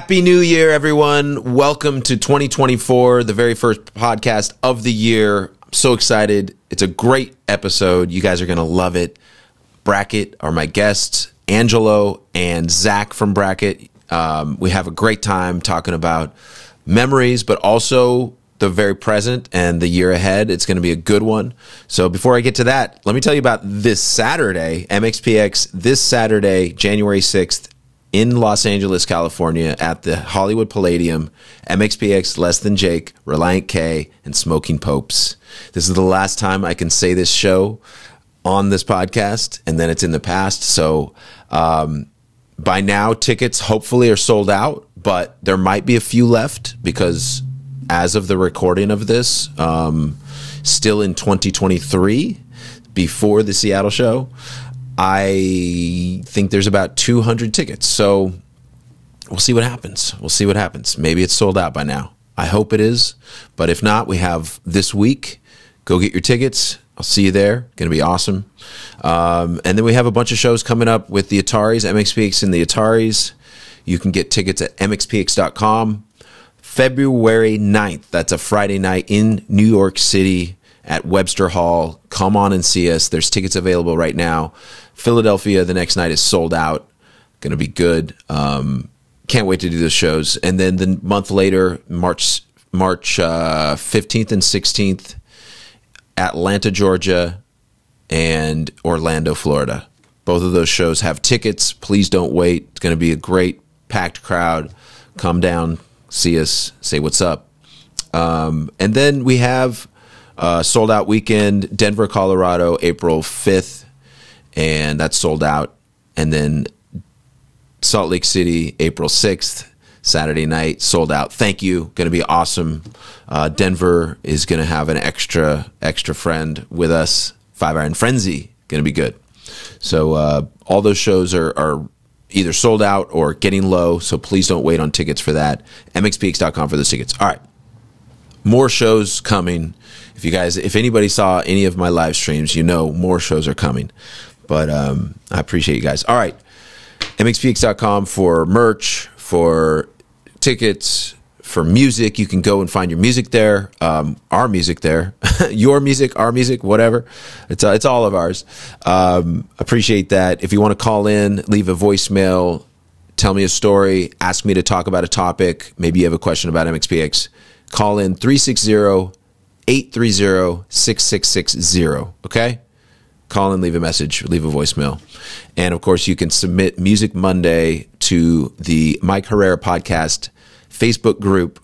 Happy New Year, everyone. Welcome to 2024, the very first podcast of the year. I'm so excited. It's a great episode. You guys are going to love it. Bracket are my guests, Angelo and Zach from Bracket. Um, we have a great time talking about memories, but also the very present and the year ahead. It's going to be a good one. So before I get to that, let me tell you about this Saturday, MXPX, this Saturday, January 6th in Los Angeles, California at the Hollywood Palladium, MXPX, Less Than Jake, Relient K, and Smoking Popes. This is the last time I can say this show on this podcast, and then it's in the past. So um, by now, tickets hopefully are sold out, but there might be a few left because as of the recording of this, um, still in 2023, before the Seattle show. I think there's about 200 tickets. So we'll see what happens. We'll see what happens. Maybe it's sold out by now. I hope it is. But if not, we have this week. Go get your tickets. I'll see you there. Going to be awesome. Um, and then we have a bunch of shows coming up with the Ataris, MXPX, and the Ataris. You can get tickets at mxpx.com. February 9th, that's a Friday night in New York City at Webster Hall. Come on and see us. There's tickets available right now. Philadelphia, the next night is sold out. Going to be good. Um, can't wait to do the shows. And then the month later, March March uh, 15th and 16th, Atlanta, Georgia, and Orlando, Florida. Both of those shows have tickets. Please don't wait. It's going to be a great packed crowd. Come down, see us, say what's up. Um, and then we have uh, sold out weekend, Denver, Colorado, April 5th and that's sold out. And then Salt Lake City, April 6th, Saturday night, sold out. Thank you. Going to be awesome. Uh, Denver is going to have an extra extra friend with us. Five Iron Frenzy going to be good. So uh, all those shows are, are either sold out or getting low. So please don't wait on tickets for that. MXPX.com for those tickets. All right. More shows coming. If you guys, if anybody saw any of my live streams, you know more shows are coming. But um, I appreciate you guys. All right. MXPX.com for merch, for tickets, for music. You can go and find your music there, um, our music there, your music, our music, whatever. It's, uh, it's all of ours. Um, appreciate that. If you want to call in, leave a voicemail, tell me a story, ask me to talk about a topic, maybe you have a question about MXPX, call in 360 830 6660. Okay? Call and leave a message, leave a voicemail. And of course, you can submit Music Monday to the Mike Herrera podcast Facebook group.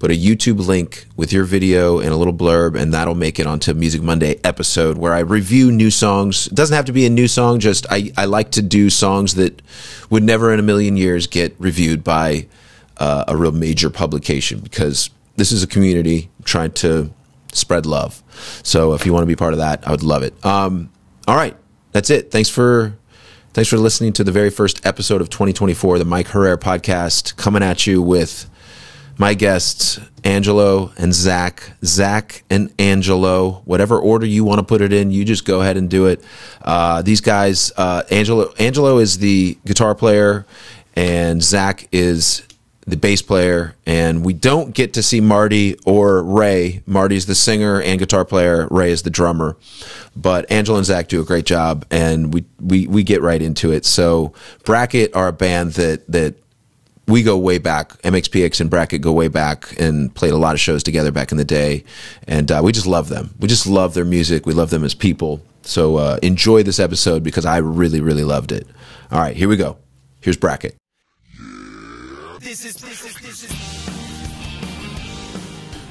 Put a YouTube link with your video and a little blurb, and that'll make it onto Music Monday episode where I review new songs. It doesn't have to be a new song, just I, I like to do songs that would never in a million years get reviewed by uh, a real major publication because this is a community trying to spread love. So if you want to be part of that, I would love it. Um, all right, that's it. Thanks for thanks for listening to the very first episode of 2024, the Mike Herrera podcast, coming at you with my guests Angelo and Zach. Zach and Angelo, whatever order you want to put it in, you just go ahead and do it. Uh, these guys, uh, Angelo, Angelo is the guitar player, and Zach is the bass player, and we don't get to see Marty or Ray. Marty's the singer and guitar player. Ray is the drummer. But Angelo and Zach do a great job, and we we we get right into it. So Bracket are a band that that we go way back. MXPX and Bracket go way back and played a lot of shows together back in the day, and uh, we just love them. We just love their music. We love them as people. So uh, enjoy this episode because I really really loved it. All right, here we go. Here's Bracket. This is, this is, this is.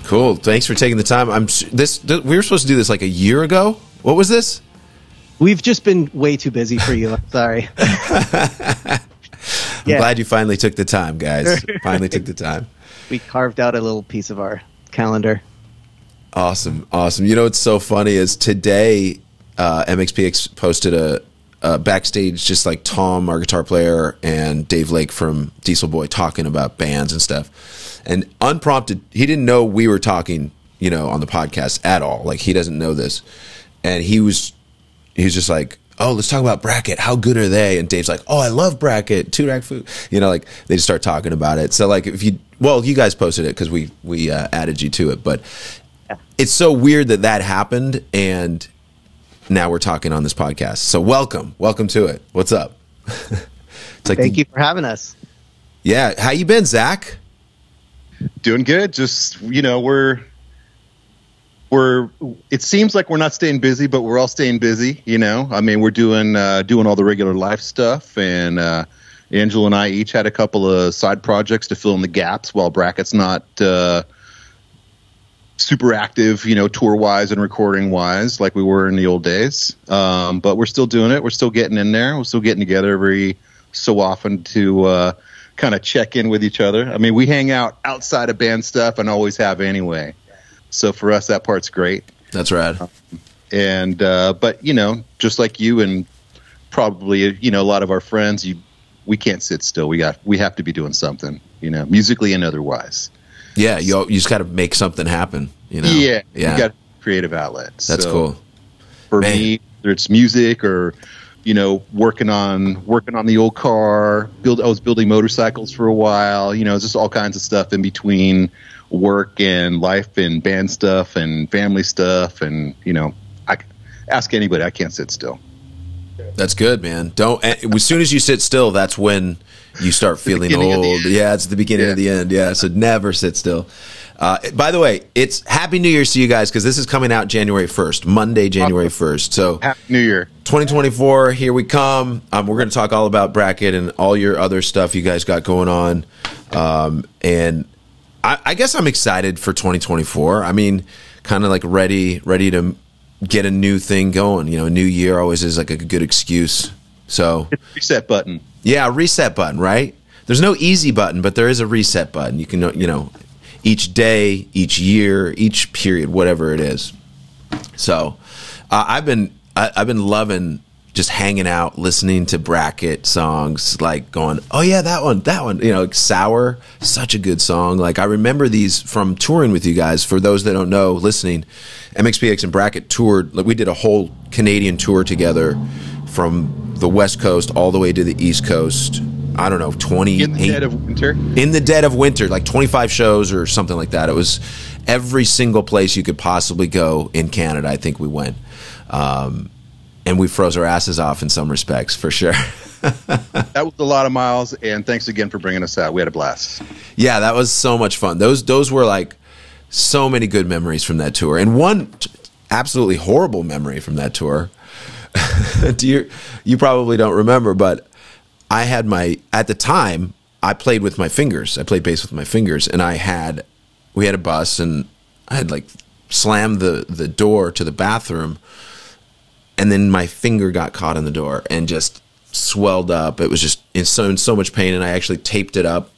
Cool. Thanks for taking the time. I'm this. We were supposed to do this like a year ago. What was this? We've just been way too busy for you. Sorry. I'm yeah. glad you finally took the time, guys. finally took the time. We carved out a little piece of our calendar. Awesome, awesome. You know what's so funny is today uh, MXPX posted a, uh, backstage, just like Tom, our guitar player, and Dave Lake from Diesel Boy talking about bands and stuff. And unprompted, he didn't know we were talking, you know, on the podcast at all. Like he doesn't know this, and he was, he was just like, oh, let's talk about bracket. How good are they? And Dave's like, oh, I love bracket, two rack food. You know, like they just start talking about it. So like if you, well, you guys posted it because we we uh, added you to it, but it's so weird that that happened, and now we're talking on this podcast. So welcome, welcome to it. What's up? it's like thank the, you for having us. Yeah, how you been, Zach? Doing good. Just you know, we're we're it seems like we're not staying busy, but we're all staying busy. You know, I mean, we're doing uh, doing all the regular life stuff, and uh, Angelo and I each had a couple of side projects to fill in the gaps while Bracket's not uh, super active, you know, tour wise and recording wise, like we were in the old days. Um, but we're still doing it. We're still getting in there. We're still getting together every so often to uh, kind of check in with each other. I mean, we hang out outside of band stuff and always have anyway. So for us, that part's great. That's rad. Um, and uh, but you know, just like you and probably you know a lot of our friends, you we can't sit still. We got we have to be doing something, you know, musically and otherwise. Yeah, you you just got to make something happen. You know. Yeah, yeah. You got creative outlets. That's so cool. For Man. me, whether it's music or you know working on working on the old car build i was building motorcycles for a while you know just all kinds of stuff in between work and life and band stuff and family stuff and you know I ask anybody I can't sit still. That's good, man. Don't as soon as you sit still, that's when you start feeling old. Yeah, it's the beginning yeah. of the end. Yeah, so never sit still. Uh, by the way, it's Happy New Year's to you guys because this is coming out January 1st, Monday, January 1st. So Happy New Year. 2024, here we come. Um, we're going to talk all about Bracket and all your other stuff you guys got going on. Um, and I, I guess I'm excited for 2024. I mean, kind of like ready, ready to get a new thing going. You know, a new year always is like a good excuse. So reset button. Yeah, reset button. Right. There's no easy button, but there is a reset button. You can, you know, each day, each year, each period, whatever it is. So, uh, I've been I, I've been loving just hanging out, listening to bracket songs, like going, "Oh yeah, that one, that one." You know, like "Sour," such a good song. Like I remember these from touring with you guys. For those that don't know, listening, MXPX and Bracket toured. Like we did a whole Canadian tour together, from the West Coast all the way to the East Coast. I don't know, twenty in the dead of winter. In the dead of winter, like twenty five shows or something like that. It was every single place you could possibly go in Canada. I think we went. Um, and we froze our asses off in some respects for sure. that was a lot of miles, and thanks again for bringing us out. We had a blast. Yeah, that was so much fun. Those those were like so many good memories from that tour, and one absolutely horrible memory from that tour. Do you you probably don't remember, but I had my at the time I played with my fingers. I played bass with my fingers, and I had we had a bus, and I had like slammed the the door to the bathroom and then my finger got caught in the door and just swelled up. It was just in so in so much pain, and I actually taped it up,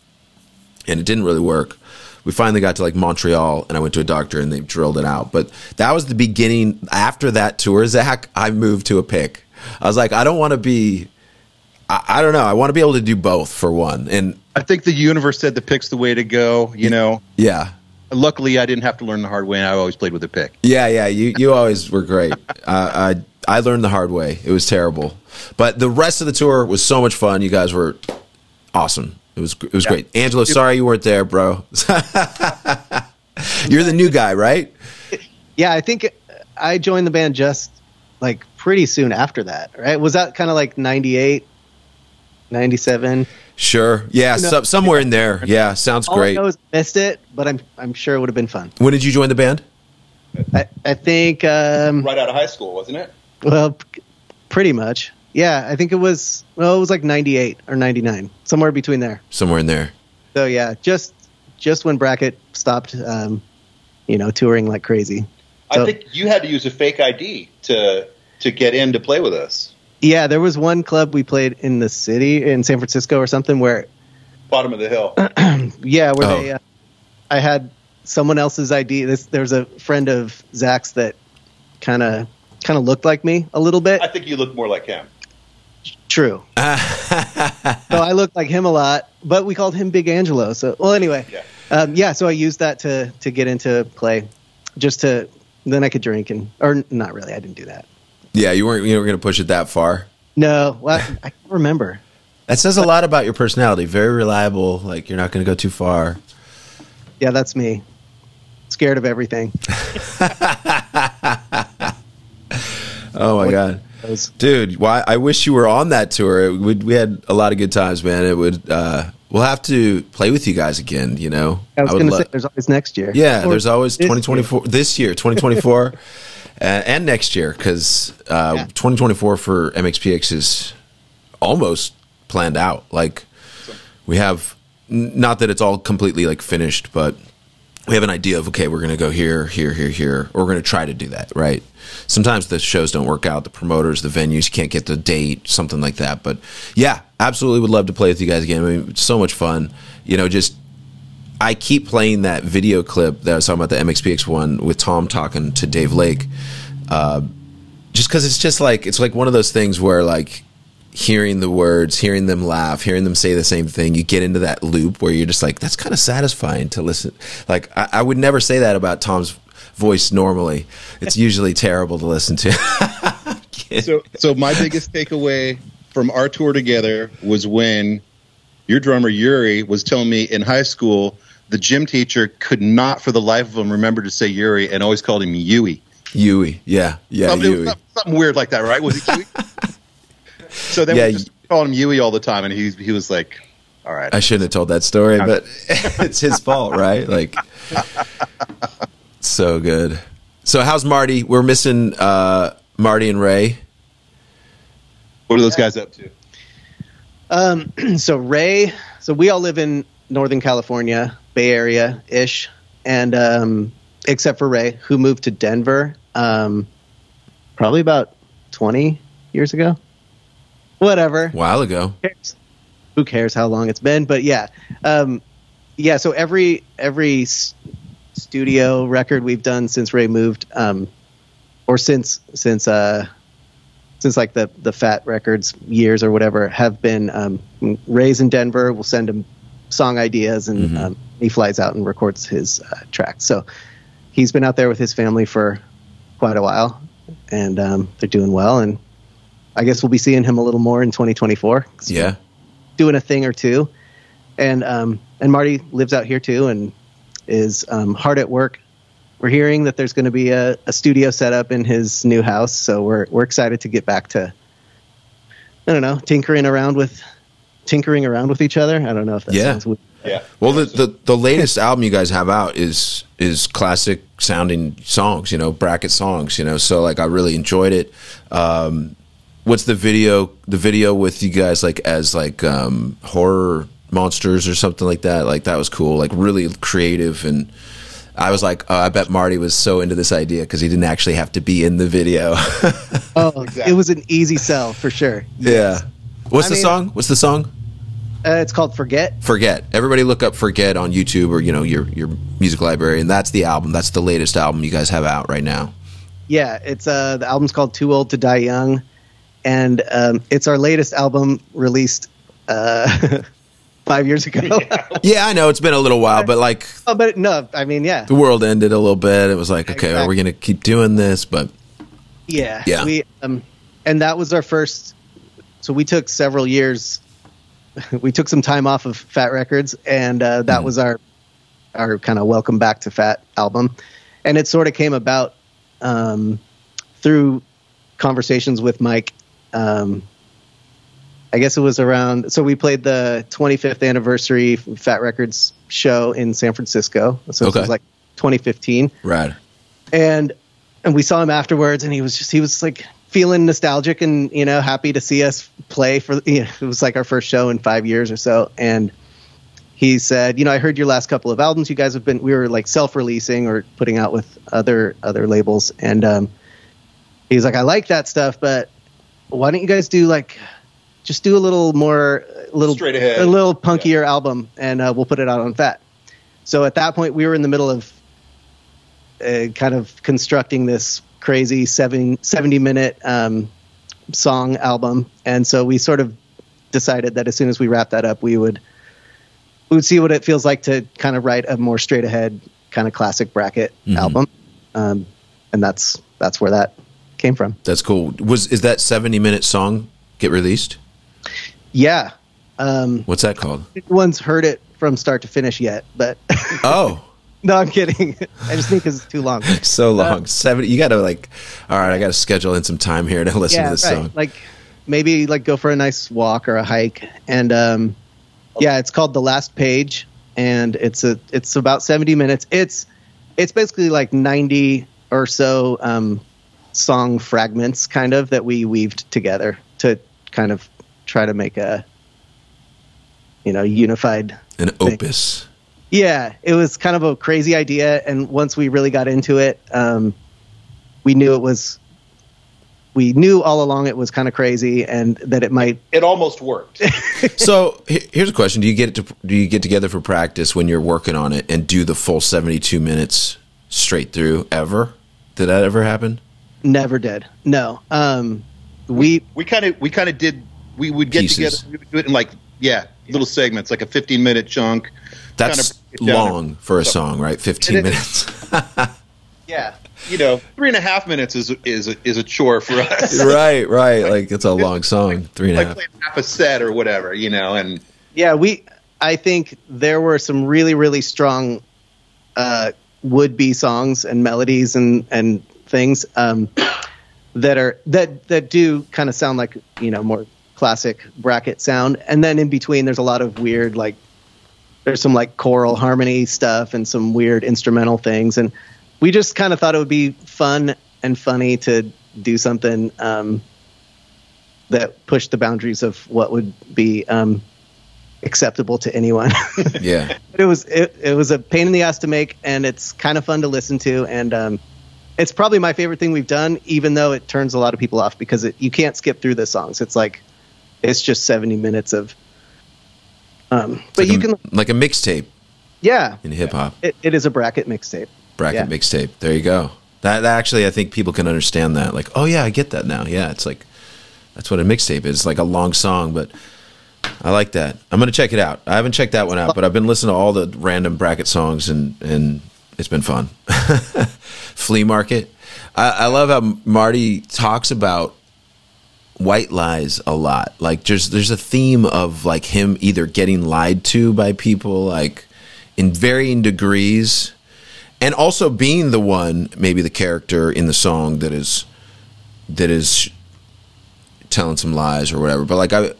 and it didn't really work. We finally got to like Montreal, and I went to a doctor, and they drilled it out. But that was the beginning. After that tour, Zach, I moved to a pick. I was like, I don't want to be. I, I don't know. I want to be able to do both for one, and I think the universe said the pick's the way to go. You know. Yeah luckily I didn't have to learn the hard way. And I always played with a pick. Yeah, yeah, you you always were great. uh, I I learned the hard way. It was terrible, but the rest of the tour was so much fun. You guys were awesome. It was it was yeah. great. Angelo, sorry you weren't there, bro. You're the new guy, right? Yeah, I think I joined the band just like pretty soon after that, right? Was that kind of like 98, 97? Sure. Yeah, you know, so, somewhere in there. Yeah, sounds all great. I know is missed it, but I'm I'm sure it would have been fun. When did you join the band? I, I think um, right out of high school, wasn't it? Well, pretty much. Yeah, I think it was. Well, it was like '98 or '99, somewhere between there. Somewhere in there. So yeah, just just when Bracket stopped, um, you know, touring like crazy. So, I think you had to use a fake ID to to get in to play with us. Yeah, there was one club we played in the city in San Francisco or something where bottom of the hill. yeah, where oh. they. Uh, I had someone else's ID. This there's a friend of Zach's that kind of kind of looked like me a little bit. I think you look more like him. True. so I looked like him a lot, but we called him Big Angelo. So well, anyway, yeah. Um, yeah. So I used that to to get into play, just to then I could drink and or not really. I didn't do that. Yeah, you weren't you were going to push it that far. No, well, I, I can't remember. That says a lot about your personality. Very reliable. Like you're not going to go too far. Yeah, that's me. Scared of everything. Oh my god, dude! Why? I wish you were on that tour. It would, we had a lot of good times, man. It would. Uh, we'll have to play with you guys again. You know, I was to lo- say, there's always next year. Yeah, Or there's always this 2024 this year, 2024, uh, and next year because uh, Yeah. 2024 for MXPX is almost planned out. Like we have, n- not that it's all completely like finished, but we have an idea of okay, we're going to go here, here, here, here, or we're going to try to do that. Right? Sometimes the shows don't work out. The promoters, the venues, can't get the date, something like that. But yeah, absolutely would love to play with you guys again. I mean, it's so much fun. You know, just I keep playing that video clip that I was talking about the MXPX one with Tom talking to Dave Lake, uh, just because it's just like it's like one of those things where like hearing the words, hearing them laugh, hearing them say the same thing, you get into that loop where you're just like that's kind of satisfying to listen. Like I, I would never say that about Tom's voice normally. It's usually terrible to listen to. so so my biggest takeaway from our tour together was when your drummer Yuri was telling me in high school the gym teacher could not for the life of him remember to say Yuri and always called him Yui. Yui, yeah, yeah, Something, Yui. something weird like that, right? Was it Yui? so then Yeah, we just called him Yui all the time, and he he was like, "All right, I shouldn't have told that story, but it's his fault, right? Like, so good. So, how's Marty? We're missing uh, Marty and Ray. what are those guys up to?" Um, so Ray, so we all live in Northern California, Bay Area ish, and um, except for Ray, who moved to Denver, um, probably about twenty years ago. Whatever. A while ago. Who cares? Who cares how long it's been? But yeah, um, yeah. So every every s- studio record we've done since Ray moved, um, or since since uh, since like the the Fat Records years or whatever, have been um, Ray's in Denver. We'll send him song ideas, and Mhm. um, he flies out and records his uh, tracks. So he's been out there with his family for quite a while, and um, they're doing well. And I guess we'll be seeing him a little more in 2024. Yeah. doing a thing or two. And um, and Marty lives out here too and is um, hard at work. We're hearing that there's going to be a, a studio set up in his new house, so we're we're excited to get back to I don't know tinkering around with tinkering around with each other. I don't know if that Yeah. sounds weird. Yeah. Well, the, the the latest album you guys have out is is classic sounding songs, you know, bracket songs, you know. So like, I really enjoyed it. Um, what's the video? The video with you guys like as like um, horror monsters or something like that. Like that was cool. Like really creative and. I was like, oh, I bet Marty was so into this idea because he didn't actually have to be in the video. Oh, Exactly. it was an easy sell for sure. yeah. What's I the mean- song? What's the song? Uh, it's called Forget. Forget. Everybody look up Forget on YouTube or you know your your music library, and that's the album. That's the latest album you guys have out right now. Yeah, it's uh the album's called Too Old to Die Young, and um, it's our latest album released uh, five years ago. Yeah, I know it's been a little while, but like oh, but no, I mean, yeah, the world ended a little bit. It was like, okay, are we gonna keep doing this? But yeah, Yeah. We um, and that was our first. So we took several years. We took some time off of Fat Records, and uh, that Mhm. was our our kind of welcome back to Fat album, and it sort of came about um, through conversations with Mike. Um, I guess it was around. So we played the 25th anniversary Fat Records show in San Francisco. So Okay. it was like 2015 Right. and and we saw him afterwards and he was just he was like feeling nostalgic and you know happy to see us play for you know, it was like our first show in five years or so and he said you know i heard your last couple of albums you guys have been we were like self-releasing or putting out with other other labels and um he was like i like that stuff but why don't you guys do like just do a little more a little Straight ahead. a little punkier album and uh, we'll put it out on fat so at that point we were in the middle of uh, kind of constructing this crazy seven, 70 minute um, song album. And so we sort of decided that as soon as we wrap that up, we would we would see what it feels like to kind of write a more straight ahead kind of classic bracket Mhm. album. Um, and that's that's where that came from. That's cool. Was is that seventy minute song get released? Yeah. Um, What's that called? no one's heard it from start to finish yet, but Oh, no, I'm kidding. I just think 'cause it's too long. so long. Seventy. You got to like. All right, I got to schedule in some time here to listen yeah, to this right. song. Like maybe like go for a nice walk or a hike, and um, yeah, it's called the last page, and it's a it's about 70 minutes. It's it's basically like 90 or so um, song fragments, kind of that we weaved together to kind of try to make a you know unified An opus. yeah, it was kind of a crazy idea, and once we really got into it, um, we knew it was. We knew all along it was kind of crazy, and that it might. It almost worked. So here's a question: Do you get it to do you get together for practice when you're working on it and do the full 72 minutes straight through ever? Did that ever happen? Never did. No. Um, we we kind of we kind of did we would get Pieces. together we would do it in like yeah little segments like a 15 minute chunk That's Kinda break it down. long for a song, right? 15 It minutes. yeah. you know three and a half minutes is is is a chore for us right, right. Like it's a long song. Three and a like half. half a set or whatever you know and Yeah, we. I think there were some really, really strong uh, would-be songs and melodies and and things um, that are that that do kind of sound like you know more classic bracket sound. And then in between, there's a lot of weird like there's some like choral harmony stuff and some weird instrumental things. And we just kind of thought it would be fun and funny to do something um, that pushed the boundaries of what would be um, acceptable to anyone. Yeah. it was it, it was a pain in the ass to make, and it's kind of fun to listen to, and um, it's probably my favorite thing we've done, even though it turns a lot of people off because it, you can't skip through the songs. It's like it's just seventy minutes of. Um, but Like you a- can, like a mixtape yeah, in hip hop. it, it is a bracket mixtape. bracket Yeah. mixtape. There you go. That, that actually, I think people can understand that. Like, oh yeah, I get that now. Yeah, it's like that's what a mixtape is. Like a long song, but I like that. I'm gonna check it out. I haven't checked that one out, but I've been listening to all the random bracket songs and and it's been fun. Flea market. I, I love how Marty talks about white lies a lot. Like there's there's a theme of like him either getting lied to by people like in varying degrees and also being the one maybe the character in the song that is that is telling some lies or whatever. But like I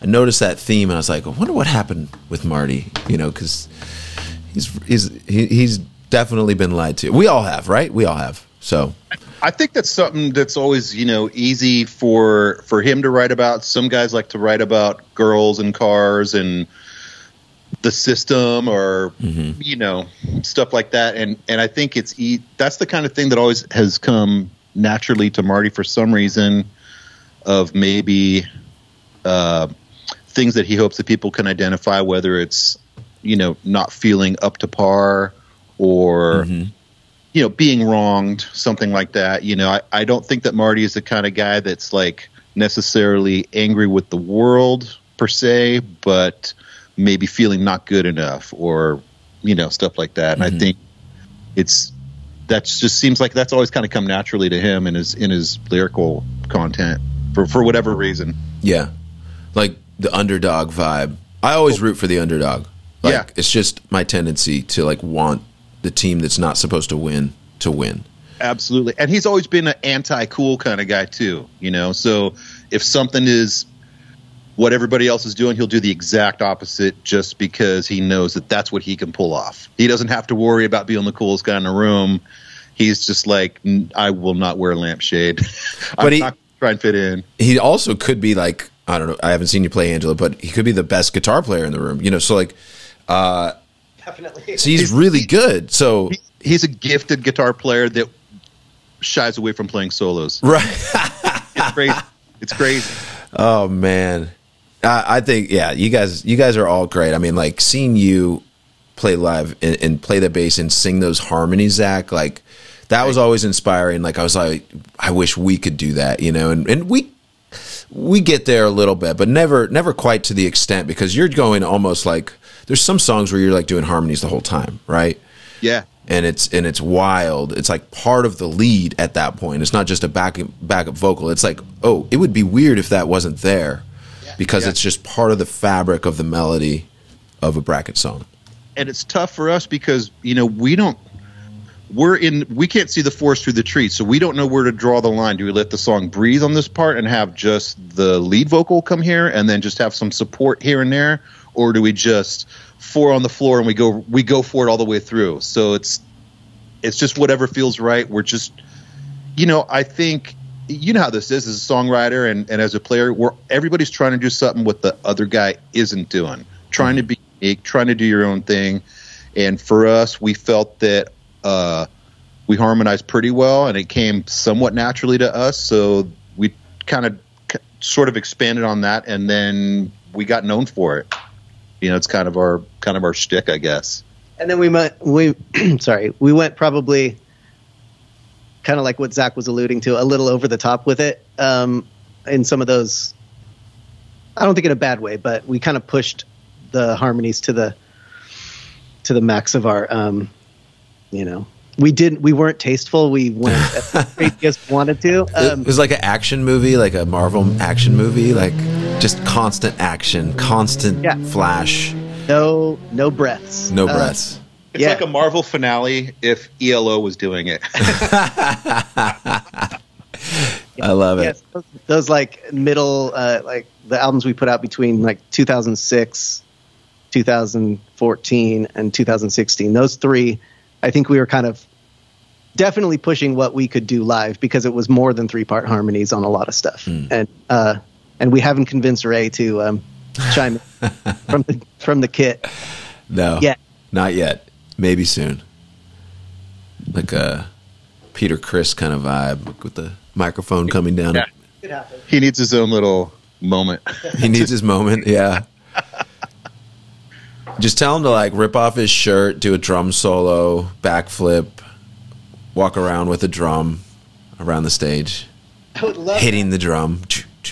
I noticed that theme and I was like, I wonder what happened with Marty, you know, cuz he's he's he, he's definitely been lied to. We all have, right? We all have. So, I think that's something that's always you know easy for for him to write about. Some guys like to write about girls and cars and the system or you know stuff like that. And and I think it's e- that's the kind of thing that always has come naturally to Marty for some reason of maybe uh, things that he hopes that people can identify, whether it's you know not feeling up to par or mm-hmm. you know, being wronged, something like that. You know, I, I don't think that Marty is the kind of guy that's like necessarily angry with the world per se, but maybe feeling not good enough or, you know, stuff like that. And I mm-hmm. think it's that just seems like that's always kind of come naturally to him in his in his lyrical content for for whatever reason. Yeah. Like the underdog vibe. I always oh. root for the underdog. Like Yeah. it's just my tendency to like want the team that's not supposed to win to win. Absolutely. And he's always been an anti cool kind of guy, too. You know, so if something is what everybody else is doing, he'll do the exact opposite just because he knows that that's what he can pull off. He doesn't have to worry about being the coolest guy in the room. He's just like, I will not wear a lampshade. But he- not try and fit in. He also could be like I don't know. I haven't seen you play Angelo, but he could be the best guitar player in the room. You know, so like uh, Definitely. so he's really good. So He- He's a gifted guitar player that shies away from playing solos. right. It's crazy. It's crazy. Oh man, I, I think yeah, you guys, you guys are all great. I mean, like seeing you play live and, and play the bass and sing those harmonies, Zach, like that was always inspiring. Like I was like, I wish we could do that, you know, and and we we get there a little bit, but never never quite to the extent because you're going almost like there's some songs where you're like doing harmonies the whole time, right? Yeah. and it's and it's wild. It's like part of the lead at that point. It's not just a back backup vocal. It's like, oh, it would be weird if that wasn't there, because Yeah. it's just part of the fabric of the melody of a bracket song. and it's tough for us because you know we don't we're in we can't see the forest through the trees so we don't know where to draw the line do we let the song breathe on this part and have just the lead vocal come here and then just have some support here and there or do we just four on the floor and we go we go for it all the way through? So it's it's just whatever feels right. We're just you know i think you know how this is as a songwriter and, and as a player where everybody's trying to do something what the other guy isn't doing trying to be unique trying to do your own thing. And for us we felt that uh, we harmonized pretty well and it came somewhat naturally to us. So we kind of sort of expanded on that and then we got known for it you know it's kind of our kind of our shtick i guess And then we went, we, sorry, we went probably kind of like what Zach was alluding to, a little over the top with it um, in some of those. I don't think in a bad way, but we kind of pushed the harmonies to the to the max of our, um, you know, we didn't, we weren't tasteful. We went as crazy as we wanted to. Um, it was like an action movie, like a Marvel action movie, like just constant action, constant Yeah. flash, no, no breaths. no Uh, breaths. it's Yeah. like a marvel finale if ELO was doing it I love it. Yes, those, those like middle, uh, like the albums we put out between like 2006, 2014, and 2016. Those three, I think we were kind of definitely pushing what we could do live because it was more than three part harmonies on a lot of stuff, and uh, and we haven't convinced Ray to um, chime in from the from the kit. No, Yeah. not yet. Maybe soon. Like a Peter Criss kind of vibe with the microphone coming down. Yeah. he needs his own little moment He needs his moment. Yeah. Just tell him to like rip off his shirt, do a drum solo, backflip, walk around with a drum around the stage, I would love hitting the drum.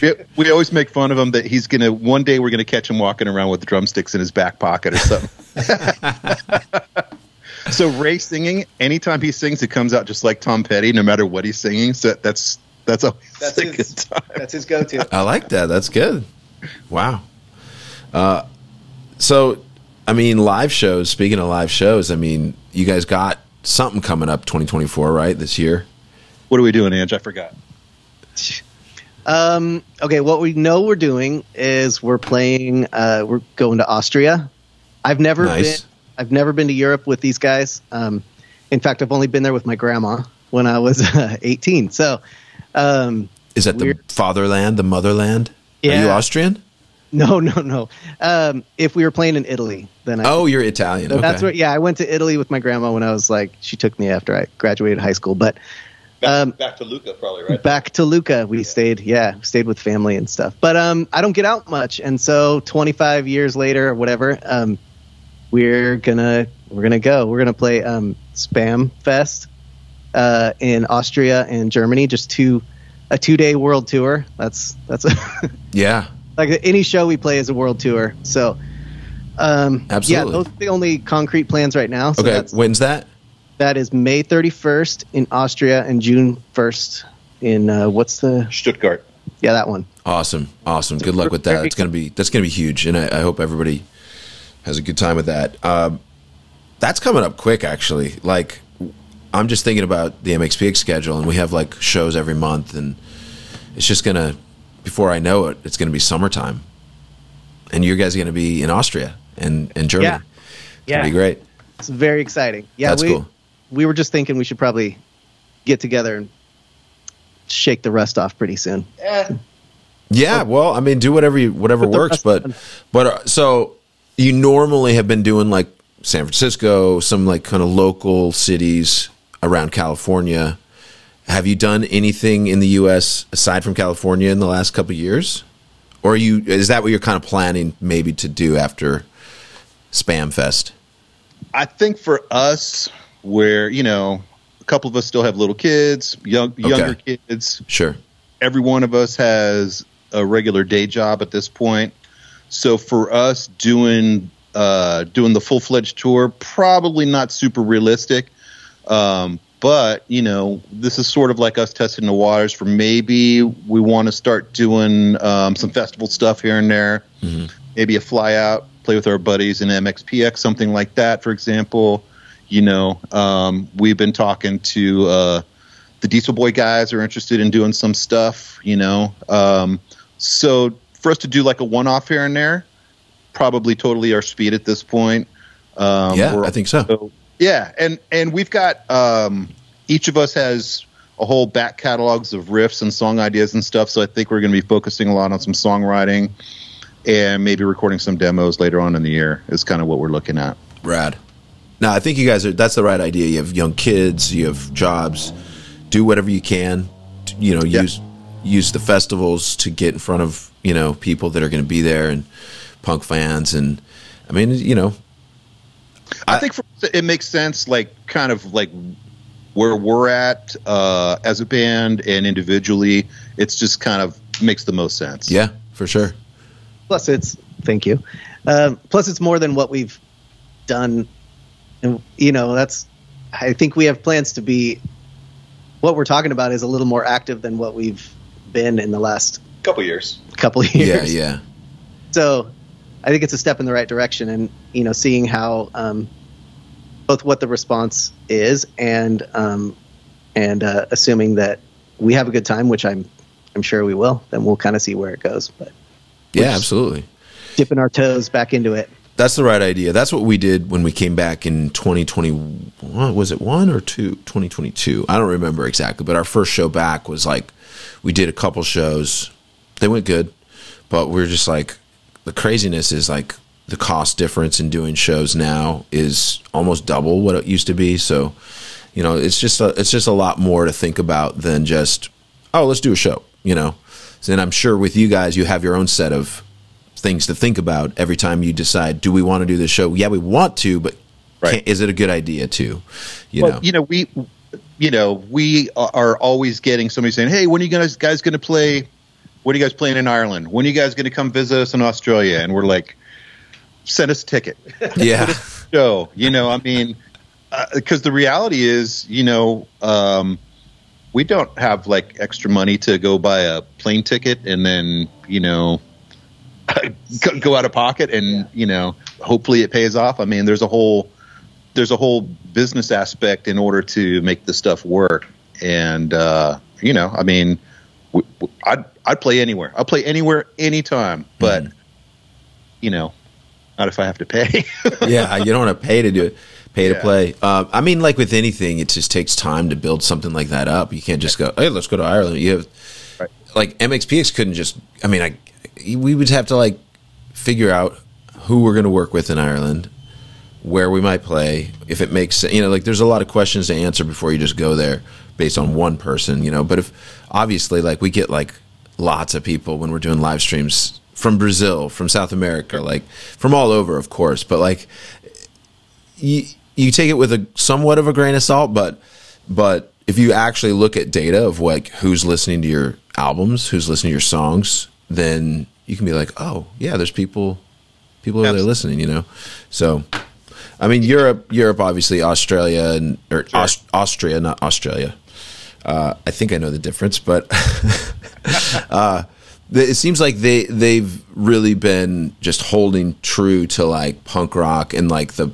We, we always make fun of him that he's gonna one day we're gonna catch him walking around with drumsticks in his back pocket or something. so Ray singing, anytime he sings, it comes out just like Tom Petty, no matter what he's singing. So that's that's always That's a his- good time. That's his go to. I like that. That's good. Wow. Uh, so, I mean, live shows. Speaking of live shows, I mean, you guys got something coming up 2024, right? This year. What are we doing, Ange? I forgot. Um, okay, what we know we're doing is we're playing. Uh, we're going to Austria. I've never Nice. been. I've never been to Europe with these guys. Um, in fact, I've only been there with my grandma when I was uh, 18. So, um, Is that the fatherland, the motherland? Are you Austrian? no, no, no. Um, if we were playing in Italy, then I, Oh, you're Italian. so okay. that's what. Yeah, I went to Italy with my grandma when I was like. She took me after I graduated high school, but um, back to Lucca, probably right. back to Lucca. We stayed, yeah, stayed with family and stuff. But um, I don't get out much, and so 25 years later, or whatever, um, we're gonna we're gonna go. We're gonna play um, SBÄM Fest uh, in Austria and Germany. Just two a two day world tour. That's that's a, Yeah. like any show we play is a world tour. So. Um, Absolutely. Yeah, those are the only concrete plans right now. So Okay. that's, When's that? That is May 31st in Austria and June 1st in uh, what's the Stuttgart. yeah that one. Awesome. Awesome. Good luck with that. It's gonna be that's gonna be huge, and I, I hope everybody has a good time with that. Um, that's coming up quick, actually. Like, I'm just thinking about the MXPX schedule, and we have like shows every month, and it's just gonna. Before I know it, it's gonna be summertime, and you guys are gonna be in Austria and and Germany. Yeah. It's gonna be great. It's very exciting. Yeah, That's we cool. We were just thinking we should probably get together and shake the rust off pretty soon. Yeah, Yeah, well, I mean, do whatever you, whatever works, but on. but uh, so you normally have been doing like San Francisco, some like kind of local cities around California. Have you done anything in the U.S. aside from California in the last couple of years, or are you is that what you're kind of planning maybe to do after SBÄM Fest? I think for us, where you know, a couple of us still have little kids, young younger kids. Sure. Every one of us has a regular day job at this point. So for us, doing uh, doing the full fledged tour. Probably not super realistic. Um, but you know, this is sort of like us testing the waters for maybe we want to start doing um, some festival stuff here and there. Mm-hmm. Maybe a fly out, play with our buddies in MXPX, something like that, for example. You know, um, we've been talking to uh, the Diesel Boy guys are interested in doing some stuff. You know, um, so for us to do like a one off here and there, probably totally our speed at this point. Um, Yeah, I think so. also- yeah, and and we've got um, each of us has a whole back catalogs of riffs and song ideas and stuff. So I think we're going to be focusing a lot on some songwriting and maybe recording some demos later on in the year. Is kind of what we're looking at. Rad. No, I think you guys are. That's the right idea. You have young kids. You have jobs. Do whatever you can. To, you know, Yeah. use use the festivals to get in front of you know people that are going to be there and punk fans. And I mean, you know, I, I- think for, it makes sense, like kind of like where we're at uh, as a band and individually. It's just kind of makes the most sense. yeah, for sure. Plus, it's thank you. Um, plus, it's more than what we've done, and you know that's. I think we have plans to be. What we're talking about is a little more active than what we've been in the last couple years. couple of Yeah, yeah, So, I think it's a step in the right direction, and you know, seeing how um, both what the response is and um, and uh, assuming that we have a good time, which I'm I'm sure we will. Then we'll kind of see where it goes, but yeah. Absolutely. dipping our toes back into it. That's the right idea. That's what we did when we came back in 2020. Was it one or two? 2022. I don't remember exactly, but our first show back was like we did a couple shows. They went good, but we are just like the craziness is like the cost difference in doing shows now is almost double what it used to be. So, you know, it's just a, it's just a lot more to think about than just oh, let's do a show. You know, and I'm sure with you guys, you have your own set of things to think about every time you decide do we want to do this show yeah we want to but Right. is it a good idea to you well, know you know, we, you know, we are always getting somebody saying, "Hey, when are you guys guys going to play? When are you guys playing in Ireland? When are you guys going to come visit us in Australia?" And we're like, "Send us a ticket." yeah show. You know, I mean, because the reality is, you know, um, we don't have like extra money to go buy a plane ticket and then, you know, go, go out of pocket and you know, hopefully it pays off. I mean, there's a whole there's a whole business aspect in order to make the stuff work. And uh, you know, I mean, w- w- I'd I'd play anywhere. I'll play anywhere, anytime. But you know, not if I have to pay. yeah you don't want to pay to do it pay to Yeah. play uh, i mean like with anything it just takes time to build something like that up you can't just go hey let's go to ireland you have Right. like mxpx couldn't just i mean i we would have to like figure out who we're going to work with in ireland where we might play if it makes sense you know like there's a lot of questions to answer before you just go there based on one person you know but if obviously like we get like lots of people when we're doing live streams from brazil from south america like from all over of course but like you you take it with a somewhat of a grain of salt but but if you actually look at data of like who's listening to your albums who's listening to your songs then you can be like oh yeah there's people people are there listening you know so i mean europe europe obviously australia and or Sure. Aus- austria not australia uh, i think i know the difference but uh, it seems like they they've really been just holding true to like punk rock and like the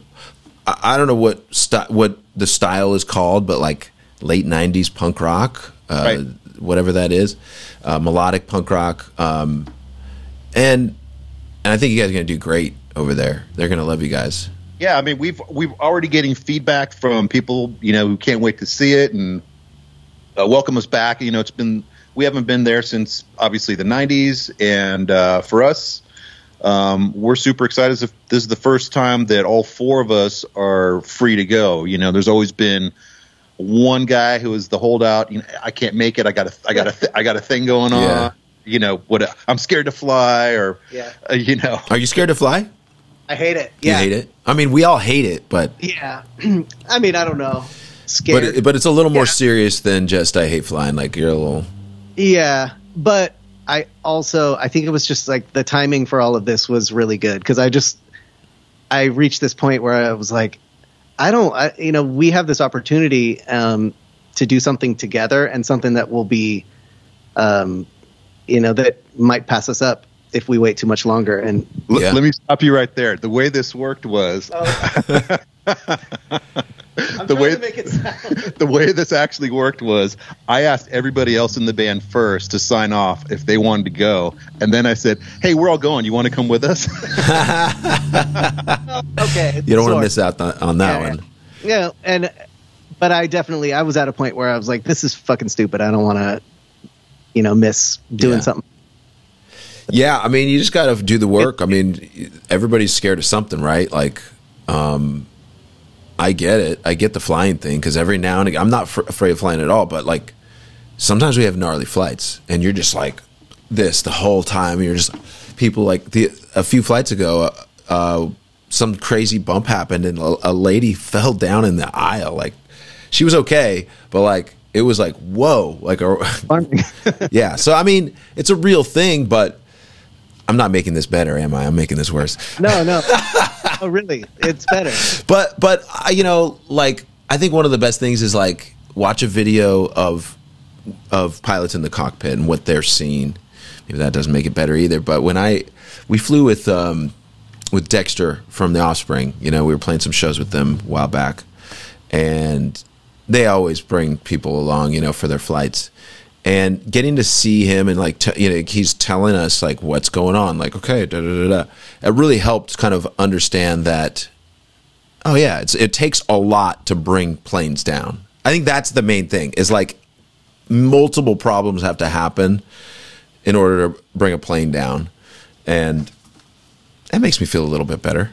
I, I don't know what st- what the style is called, but like late '90s punk rock, uh, Right. Whatever that is, uh, melodic punk rock, um, and and I think you guys are gonna do great over there. They're gonna love you guys. yeah, I mean, we've we've already getting feedback from people, you know, who can't wait to see it and uh, welcome us back. You know, it's been we haven't been there since obviously the '90s, and uh, for us, um, we're super excited. This is the first time that all four of us are free to go. You know, there's always been one guy who is the holdout. You know, I can't make it. I got a I got a th- I got a thing going on. Yeah. You know what? I'm scared to fly, or Yeah. uh, you know, Are you scared to fly? I hate it. You hate it? I mean, we all hate it, but Yeah. I mean, I don't know. Scared. but it, but it's a little more Yeah. serious than just I hate flying. Like you're a little Yeah, but I also I think it was just like the timing for all of this was really good because I just I reached this point where I was like, I don't, I, you know, we have this opportunity um, to do something together and something that will be, um, you know, that might pass us up if we wait too much longer. And L- Yeah. let me stop you right there. The way this worked was I'm The way- to make it sound. the way this actually worked was I asked everybody else in the band first to sign off if they wanted to go, and then I said, "Hey, we're all going. You want to come with us?" okay, You don't want to miss out on, on that Yeah, one. Yeah, and but I definitely I was at a point where I was like, this is fucking stupid. I don't want to, you know, miss doing Yeah. something. Yeah, I mean, you just got to do the work. I mean, everybody's scared of something, right? Like, um, I get it. I get the flying thing because every now and again, I'm not fr- afraid of flying at all, but like, sometimes we have gnarly flights and you're just like this the whole time. You're just people like the a few flights ago, uh, uh, some crazy bump happened and a, a lady fell down in the aisle. Like, she was okay, but like, it was like, whoa, like a. yeah. So I mean, it's a real thing, but I'm not making this better, am I? I'm making this worse. no, no, oh really? It's better. But but I, you know, like I think one of the best things is like watch a video of of pilots in the cockpit and what they're seeing. Maybe that doesn't make it better either. But when I we flew with um, with Dexter from the Offspring, you know, we were playing some shows with them a while back, and they always bring people along, you know, for their flights. And getting to see him and like t- you know he's telling us like what's going on, like okay, da da da da. It really helped kind of understand that Oh yeah, it's, it takes a lot to bring planes down. I think that's the main thing. Is like multiple problems have to happen in order to bring a plane down, and that makes me feel a little bit better.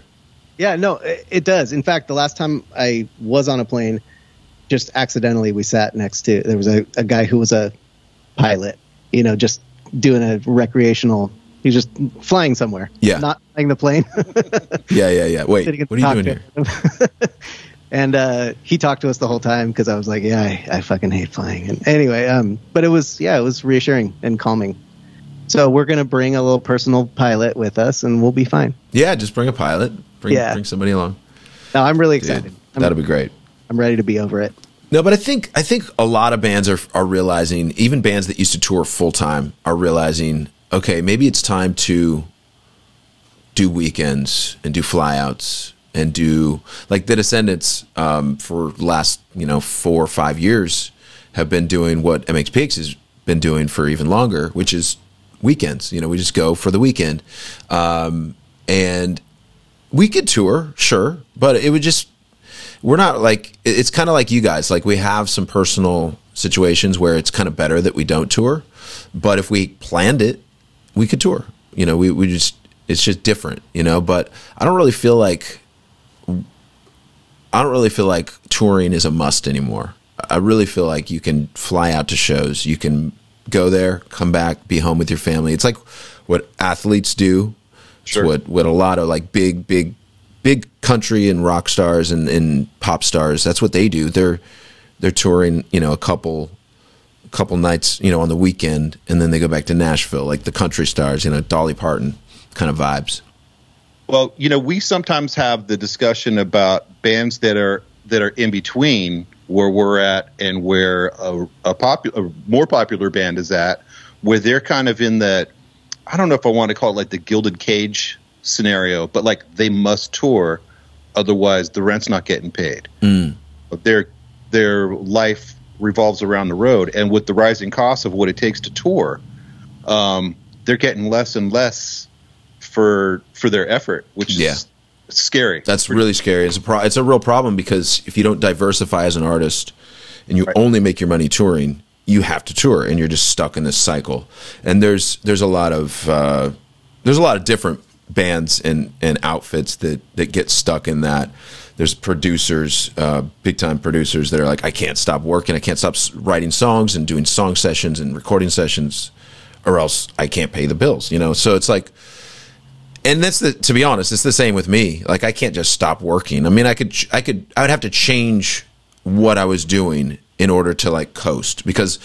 Yeah, no, it, does. In fact, the last time I was on a plane, just accidentally, we sat next to there was a, a guy who was a pilot. You know, just doing a recreational. He's just flying somewhere. Yeah. not flying the plane. Yeah, yeah, yeah. Wait, what are you doing here? and uh, he talked to us the whole time because I was like, yeah, I, I fucking hate flying. And anyway, um, but it was yeah, it was reassuring and calming. So we're gonna bring a little personal pilot with us, and we'll be fine. Yeah, just bring a pilot. Bring Yeah. bring somebody along. No, I'm really Dude, excited. I'm, that'll be great. I'm ready to be over it. No, but I think I think a lot of bands are are realizing, even bands that used to tour full time, are realizing, okay, maybe it's time to do weekends and do flyouts and do like the Descendents um, for last you know four or five years have been doing what MXPX has been doing for even longer, which is weekends. You know, we just go for the weekend, um, and we could tour, sure, but it would just we're not like it's kind of like you guys like we have some personal situations where it's kind of better that we don't tour but if we planned it we could tour. You know we, we just it's just different you know but i don't really feel like i don't really feel like touring is a must anymore. I really feel like you can fly out to shows you can go there come back be home with your family. It's like what athletes do. It's Sure. what what a lot of like big big big country and rock stars and, and pop stars that's what they do they're they're touring you know a couple couple nights you know on the weekend and then they go back to nashville like the country stars you know dolly parton kind of vibes Well, you know, we sometimes have the discussion about bands that are that are in between where we're at and where a, a a more popular band is at, where they're kind of in that. I don't know if I want to call it like the gilded cage scenario, but like they must tour, otherwise the rent's not getting paid. But Their their life revolves around the road, and with the rising costs of what it takes to tour, um, they're getting less and less for for their effort, which Yeah. is scary. that's really scary it's a pro- it's a real problem because if you don't diversify as an artist and you Right. only make your money touring you have to tour and you're just stuck in this cycle and there's there's a lot of uh, there's a lot of different bands and and outfits that that get stuck in that. There's producers uh, big time producers that are like i can't stop working. I can't stop writing songs and doing song sessions and recording sessions or else i can't pay the bills you know? So it's like and that's the to be honest it's the same with me. Like i can't just stop working. I mean i could i could i would have to change what i was doing in order to like coast because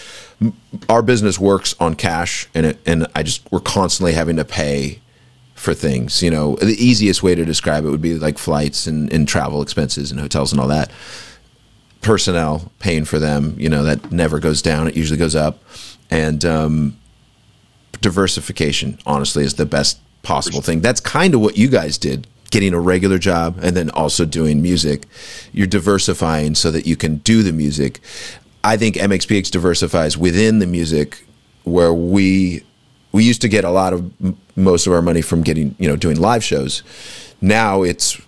our business works on cash and it, and i just we're constantly having to pay for things. You know, the easiest way to describe it would be like flights and, and travel expenses and hotels and all that. Personnel paying for them, you know, that never goes down. It usually goes up. And um, diversification, honestly, is the best possible thing. That's kind of what you guys did getting a regular job and then also doing music. You're diversifying so that you can do the music. I think MXPX diversifies within the music where we we used to get a lot of most of our money from getting, you know, doing live shows. Now it's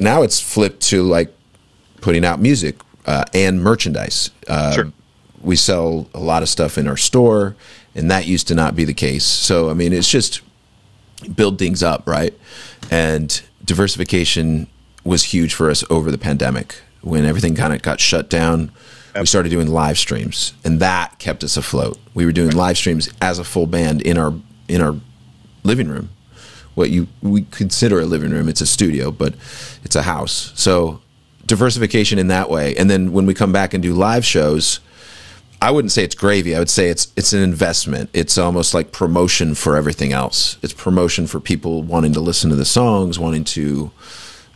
now it's flipped to like putting out music uh, and merchandise. Um, Sure. We sell a lot of stuff in our store, and that used to not be the case. So I mean, it's just build things up, right? And diversification was huge for us over the pandemic when everything kind of got shut down. We started doing live streams, and that kept us afloat. We were doing live streams as a full band in our in our living room. What you we consider a living room, it's a studio, but it's a house. So diversification in that way. And then when we come back and do live shows, I wouldn't say it's gravy. I would say it's it's an investment. It's almost like promotion for everything else. It's promotion for people wanting to listen to the songs, wanting to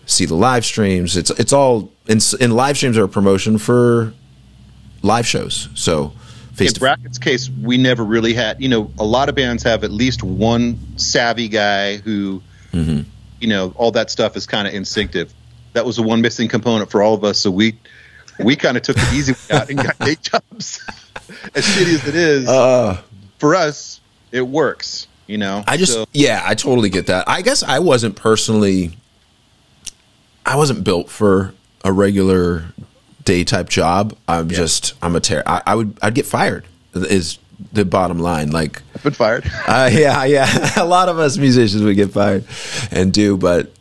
see the live streams. It's it's all and live streams are a promotion for live shows. So face in Bracket's case, we never really had. You know, a lot of bands have at least one savvy guy who, Mm-hmm. you know, all that stuff is kind of instinctive. That was the one missing component for all of us. So we we kind of took the easy way out and got day jobs. as shitty as it is, for us, it works. You know, Uh. I just So- yeah, I totally get that. I guess I wasn't personally I wasn't built for a regular day type job. I'm just I'm a ter- I, I would I'd get fired is the bottom line. Like I've been fired. uh, yeah, yeah. a lot of us musicians would get fired and do, but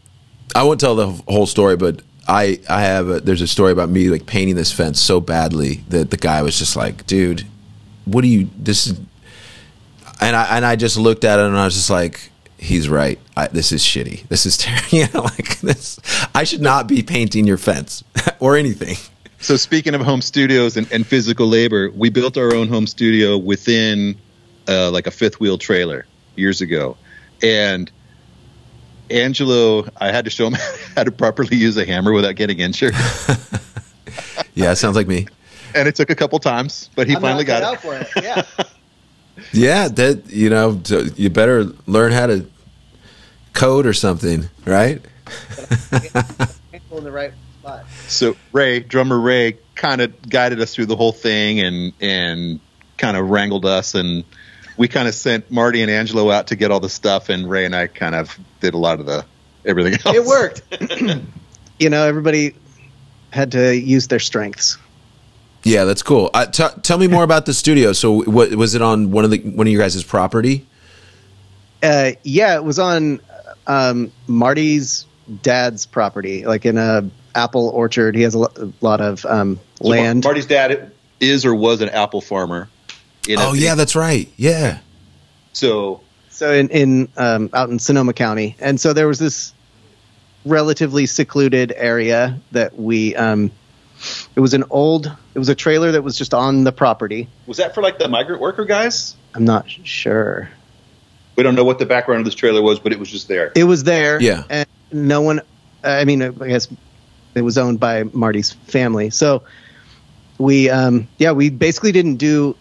I won't tell the whole story. But I, I have a, there's a story about me like painting this fence so badly that the guy was just like, dude, what do you? This is, and I and I just looked at it and I was just like, he's right. I, this is shitty. This is terrible. You know, like this. I should not be painting your fence or anything. So speaking of home studios and, and physical labor, we built our own home studio within uh, like a fifth wheel trailer years ago, and Angelo, I had to show him how to properly use a hammer without getting injured, Yeah, sounds like me. and it took a couple times, but he I'm finally got it. out for it. Yeah. Yeah, that you know, you better learn how to code or something, right? In the right spot. So Ray, drummer Ray, kind of guided us through the whole thing and and kind of wrangled us, and we kind of sent Marty and Angelo out to get all the stuff, and Ray and I kind of did a lot of the everything else. It worked. you know, everybody had to use their strengths. Yeah, that's cool. Uh, t- tell me more about the studio. So, what was it on one of the one of your guys' property? Uh, yeah, it was on um, Marty's dad's property, like in a apple orchard. He has a, lo- a lot of um, So land. Marty's dad is or was an apple farmer. in a- Oh yeah, that's right. Yeah. So so in in um, out in Sonoma County, and so there was this relatively secluded area that we. Um, it was an old. It was a trailer that was just on the property. was that for like the migrant worker guys? I'm not sure. We don't know what the background of this trailer was, but it was just there. It was there. Yeah. And no one, I mean, I guess it was owned by Marty's family. So we, um, yeah, we basically didn't do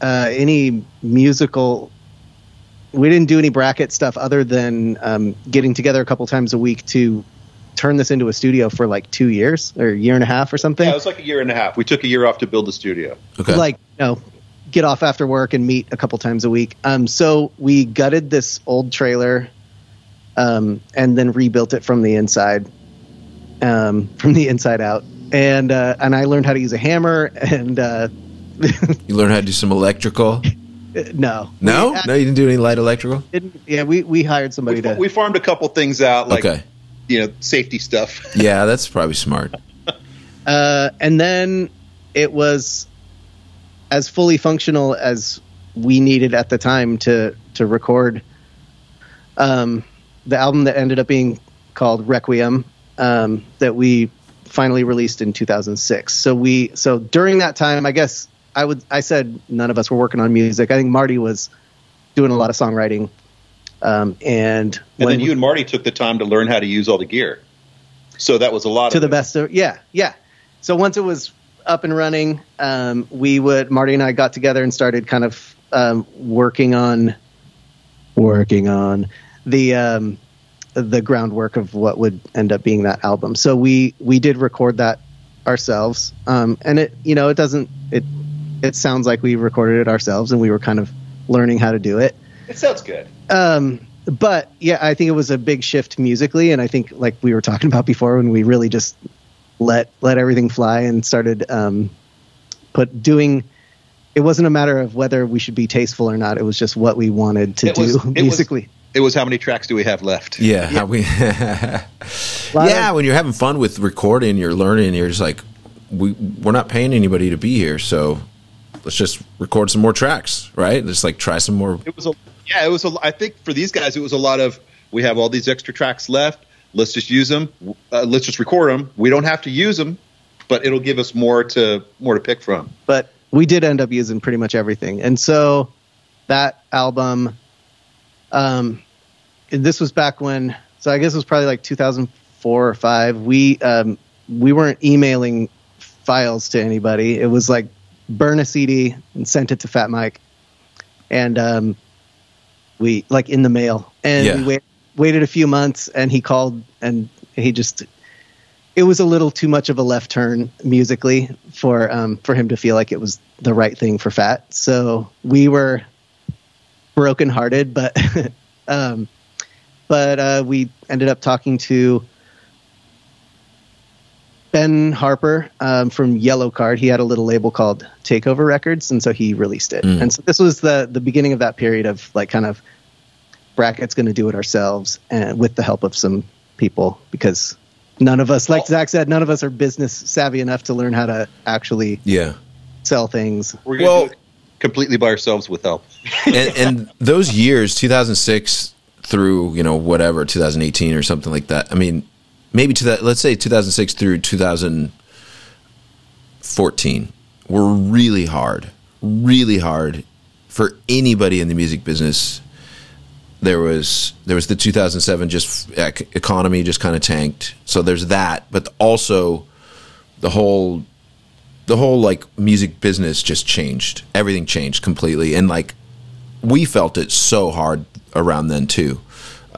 uh, any musical. We didn't do any bracket stuff other than um, getting together a couple times a week to turn this into a studio for like two years or a year and a half or something. Yeah, it was like a year and a half. We took a year off to build the studio. Okay. like you know get off after work and meet a couple times a week um so we gutted this old trailer um and then rebuilt it from the inside um from the inside out and uh and i learned how to use a hammer and uh you learn how to do some electrical. no No, We no, you didn't do any light electrical. didn't, yeah we we hired somebody We, to we farmed a couple things out, like okay. you know, safety stuff. Yeah, that's probably smart. uh, and then it was as fully functional as we needed at the time to to record um, the album that ended up being called Requiem um, that we finally released in 2006. So we so during that time, I guess I would I said none of us were working on music. I think Marty was doing a lot of songwriting Um, and And when then you and Marty took the time to learn how to use all the gear. So that was a lot to the it. best of yeah yeah so once it was up and running um, we would marty and i got together and started kind of um, working on working on the um, the groundwork of what would end up being that album so we we did record that ourselves um, and it you know it doesn't it it sounds like we recorded it ourselves and we were kind of learning how to do it It sounds good. um, but yeah, I think it was a big shift musically, and I think like we were talking about before, when we really just let let everything fly and started um, put doing. It wasn't a matter of whether we should be tasteful or not. It was just what we wanted to It do was- musically. It was how many tracks do we have left? Yeah, how we. Yeah, of- when you're having fun with recording, you're learning. You're just like, we we're not paying anybody to be here, so let's just record some more tracks, right? Just like try some more. It was a yeah. It was a. I think for these guys, it was a lot of. We have all these extra tracks left. Let's just use them. Uh, let's just record them. We don't have to use them, but it'll give us more to more to pick from. but we did end up using pretty much everything. And so that album, um, and this was back when, so I guess it was probably like 2004 or five. We, um, we weren't emailing files to anybody. It was like burn a CD and sent it to Fat Mike. And, um, we like in the mail and Yeah. we wait, waited a few months and he called and he just it was a little too much of a left turn musically for um, for him to feel like it was the right thing for Fat. So we were brokenhearted, but um, but uh, we ended up talking to Ben Harper um, from Yellowcard. He had a little label called Takeover Records, and so he released it. Mm. And so this was the the beginning of that period of like kind of brackets going to do it ourselves and with the help of some people because none of us like zach said none of us are business savvy enough to learn how to actually Yeah, sell things We're gonna Well- do it completely by ourselves with help. and, and those years, 2006 through you know whatever 2018 or something like that. I mean, maybe to that. Let's say 2006 through 2014 were really hard, really hard for anybody in the music business. There was there was the 2007 just ec- economy just kind of tanked. So there's that, but also the whole the whole like music business just changed. Everything changed completely, and like we felt it so hard around then too.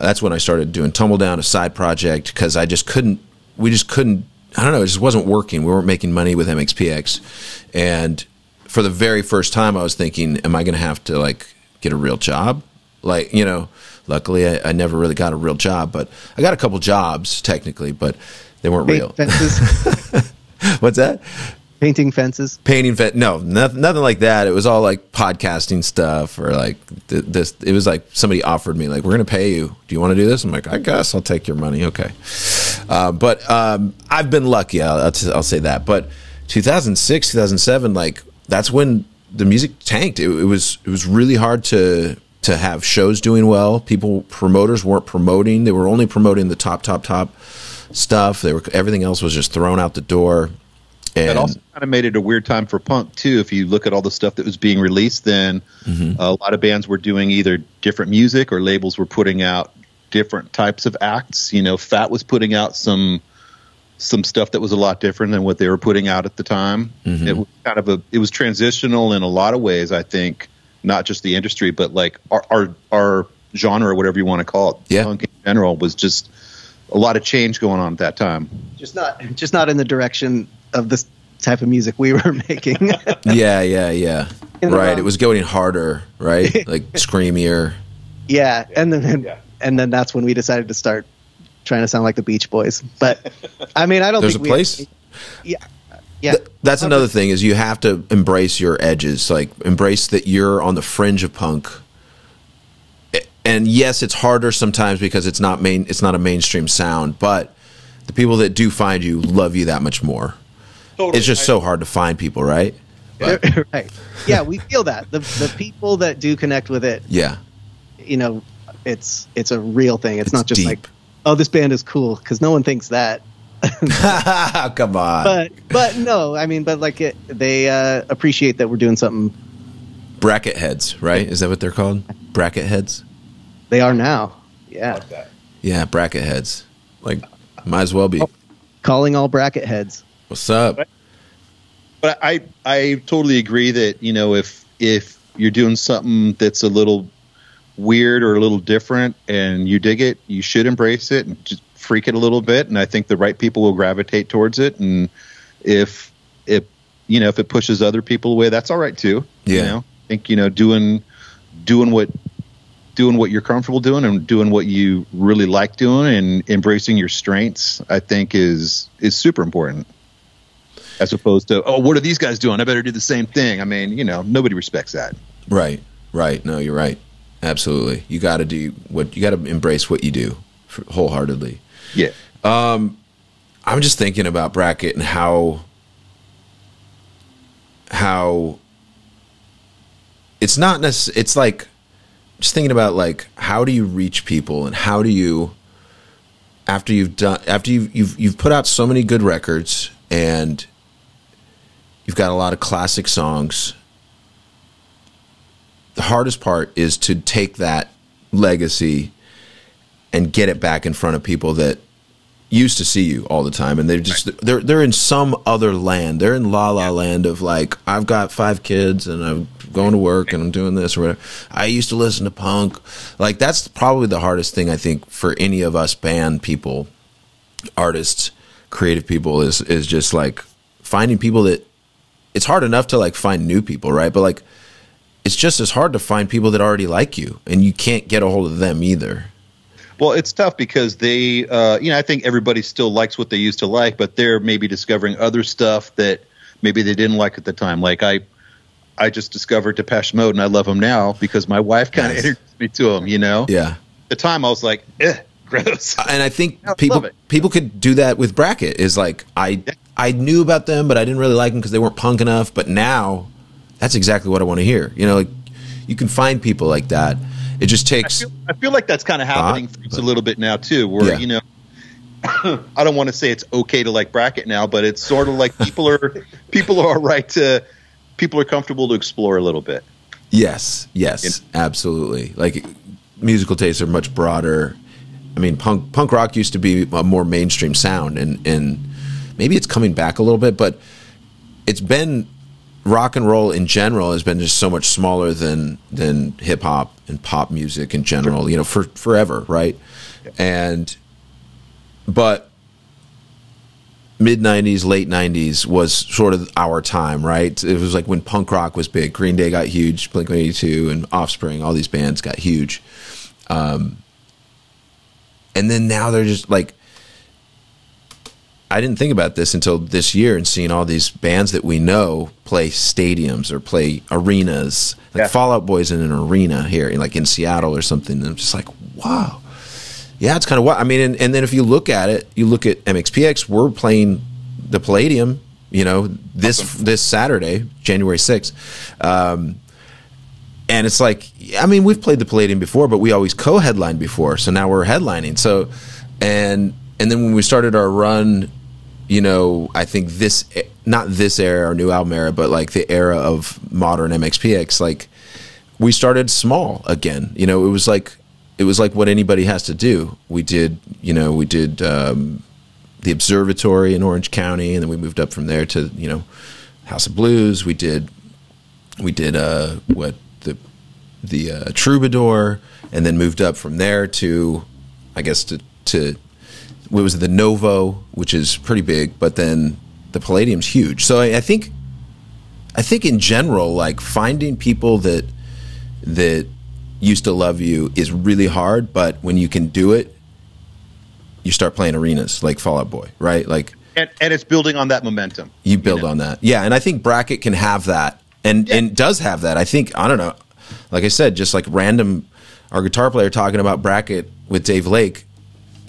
That's when I started doing Tumbledown, a side project, because I just couldn't. We just couldn't. I don't know. It just wasn't working. We weren't making money with MXPX, and for the very first time, I was thinking, "Am I going to have to like get a real job?" Like you know, luckily I, I never really got a real job, but I got a couple jobs technically, but they weren't Paint real. What's that? Painting fences? Painting vet no nothing, nothing like that. It was all like podcasting stuff or like th- this it was like somebody offered me like we're gonna pay you. Do you want to do this? I'm like i guess i'll take your money. Okay. Uh, but um, i've been lucky I'll, I'll, t- I'll say that. But 2006 2007 like that's when the music tanked. It, it was it was really hard to to have shows doing well. People promoters weren't promoting. They were only promoting the top top top stuff. They were everything else was just thrown out the door and It also kind of made it a weird time for punk too. If you look at all the stuff that was being released, then Mm-hmm. a lot of bands were doing either different music or labels were putting out different types of acts. You know, Fat was putting out some some stuff that was a lot different than what they were putting out at the time. Mm-hmm. It was kind of a it was transitional in a lot of ways. I think not just the industry, but like our our, our genre, whatever you want to call it, Yeah. punk in general, was just a lot of change going on at that time. just not just not in the direction of this type of music we were making Yeah, yeah, yeah. In right. wrong- It was getting harder, right? Like screamier. yeah and then Yeah. and then that's when we decided to start trying to sound like the beach boys but i mean i don't think There's a think we- place. yeah yeah Th- That's another thing is you have to embrace your edges, like embrace that you're on the fringe of punk. And yes, it's harder sometimes because it's not main it's not a mainstream sound, but the people that do find you love you that much more. It's just so hard to find people, right? right yeah we feel that the the people that do connect with it Yeah. you know it's it's a real thing it's, It's not just deep. like oh this band is cool because no one thinks that Come on. but but no i mean but like it they uh appreciate that we're doing something Bracket heads, right? Is that what they're called? Bracket heads? They are now. Yeah. Like. Yeah, bracket heads. Like, might as well be. Calling all bracket heads. What's up? But I I totally agree that you know if if you're doing something that's a little weird or a little different and you dig it, you should embrace it and just freak it a little bit. And I think the right people will gravitate towards it. And if if you know if it pushes other people away, that's all right too. You Yeah. know? I think you know doing doing what doing what you're comfortable doing and doing what you really like doing and embracing your strengths, I think is is super important. As opposed to, oh, what are these guys doing? I better do the same thing. I mean, you know, nobody respects that. Right, right. No, you're right. Absolutely. You got to do what you got to embrace what you do f- wholeheartedly. Yeah. Um, I'm just thinking about bracket and how how it's not necessarily it's like just thinking about like how do you reach people and how do you after you've done after you've you've you've put out so many good records and you've got a lot of classic songs. The hardest part is to take that legacy and get it back in front of people that used to see you all the time and they're just they're they're in some other land. They're in la la land of like i've got five kids and i'm going to work and i'm doing this or whatever. I used to listen to punk. Like that's probably the hardest thing i think for any of us band people artists creative people is is just like finding people that it's hard enough to like find new people right but like it's just as hard to find people that already like you and you can't get a hold of them either Well, it's tough because they, uh, you know, I think everybody still likes what they used to like, but they're maybe discovering other stuff that maybe they didn't like at the time. Like I, I just discovered Depeche Mode and I love them now because my wife kind of introduced me to them. You know, yeah at the time I was like, eh, gross. and I think I people people could do that with bracket. Is like I I knew about them, but I didn't really like them because they weren't punk enough. But now, that's exactly what I want to hear. You know, like you can find people like that. It just I takes feel, I feel like that's kind of happening Thought, for us a little bit now too, where Yeah. you know, I don't want to say it's okay to like bracket now, but it's sort of like people are people are all right to people are comfortable to explore a little bit. yes, yes, absolutely. Like musical tastes are much broader. I mean, punk punk rock used to be a more mainstream sound, and and maybe it's coming back a little bit, but it's been rock and roll in general has been just so much smaller than than hip hop and pop music in general. You know, for forever, right? And but mid 90s late 90s was sort of our time right it was like when punk rock was big green day got huge blink 182 and offspring all these bands got huge um, and then now they're just like i didn't think about this until this year and seeing all these bands that we know play stadiums or play arenas like Yeah. fallout boys in an arena here like in seattle or something and i'm just like wow yeah, it's kind of what I mean, and, and then if you look at it, you look at MXPX. We're playing the Palladium, you know, this this Saturday, January sixth, um, and it's like, I mean, we've played the Palladium before, but we always co-headlined before, so now we're headlining. So, and and then when we started our run, you know, I think this not this era, our new album era, but like the era of modern MXPX, like we started small again. You know, it was like it was like what anybody has to do. We did, you know, we did um, the observatory in Orange County, and then we moved up from there to you know House of Blues. We did we did uh, what the the uh, Troubadour, and then moved up from there to I guess to to what was it, the Novo, which is pretty big, but then the Palladium's huge. So I, I think I think in general, like finding people that that used to love you is really hard, but when you can do it, you start playing arenas like Fallout Boy, right? Like And, and it's building on that momentum. you build know? on that. Yeah, and I think Bracket can have that and and does have that. I think I don't know. Like I said, just like random our guitar player talking about Bracket with Dave Lake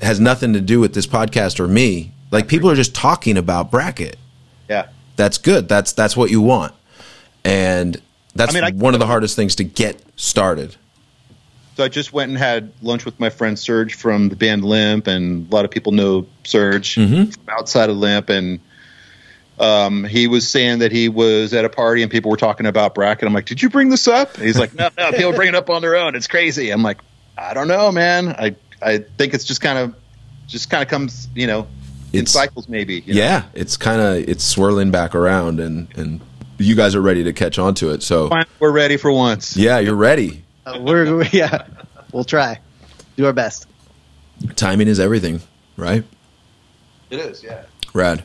has nothing to do with this podcast or me. Like people are just talking about Bracket. Yeah. That's good. That's that's what you want. And that's I mean, I- one of the hardest things to get started. So I just went and had lunch with my friend Serge from the band Limp, and a lot of people know Serge Mm-hmm. from outside of Limp, and um, he was saying that he was at a party and people were talking about bracket. I'm like, did you bring this up? And he's like, no, no, people bring it up on their own. It's crazy. I'm like, I don't know, man. I I think it's just kind of just kind of comes, you know, in It's- cycles maybe. you know? Yeah, it's kind of it's swirling back around, and and you guys are ready to catch on to it. So We're ready for once. yeah, you're ready. Uh, we're yeah, we'll try, do our best. Timing is everything, right? It is, yeah. Rad.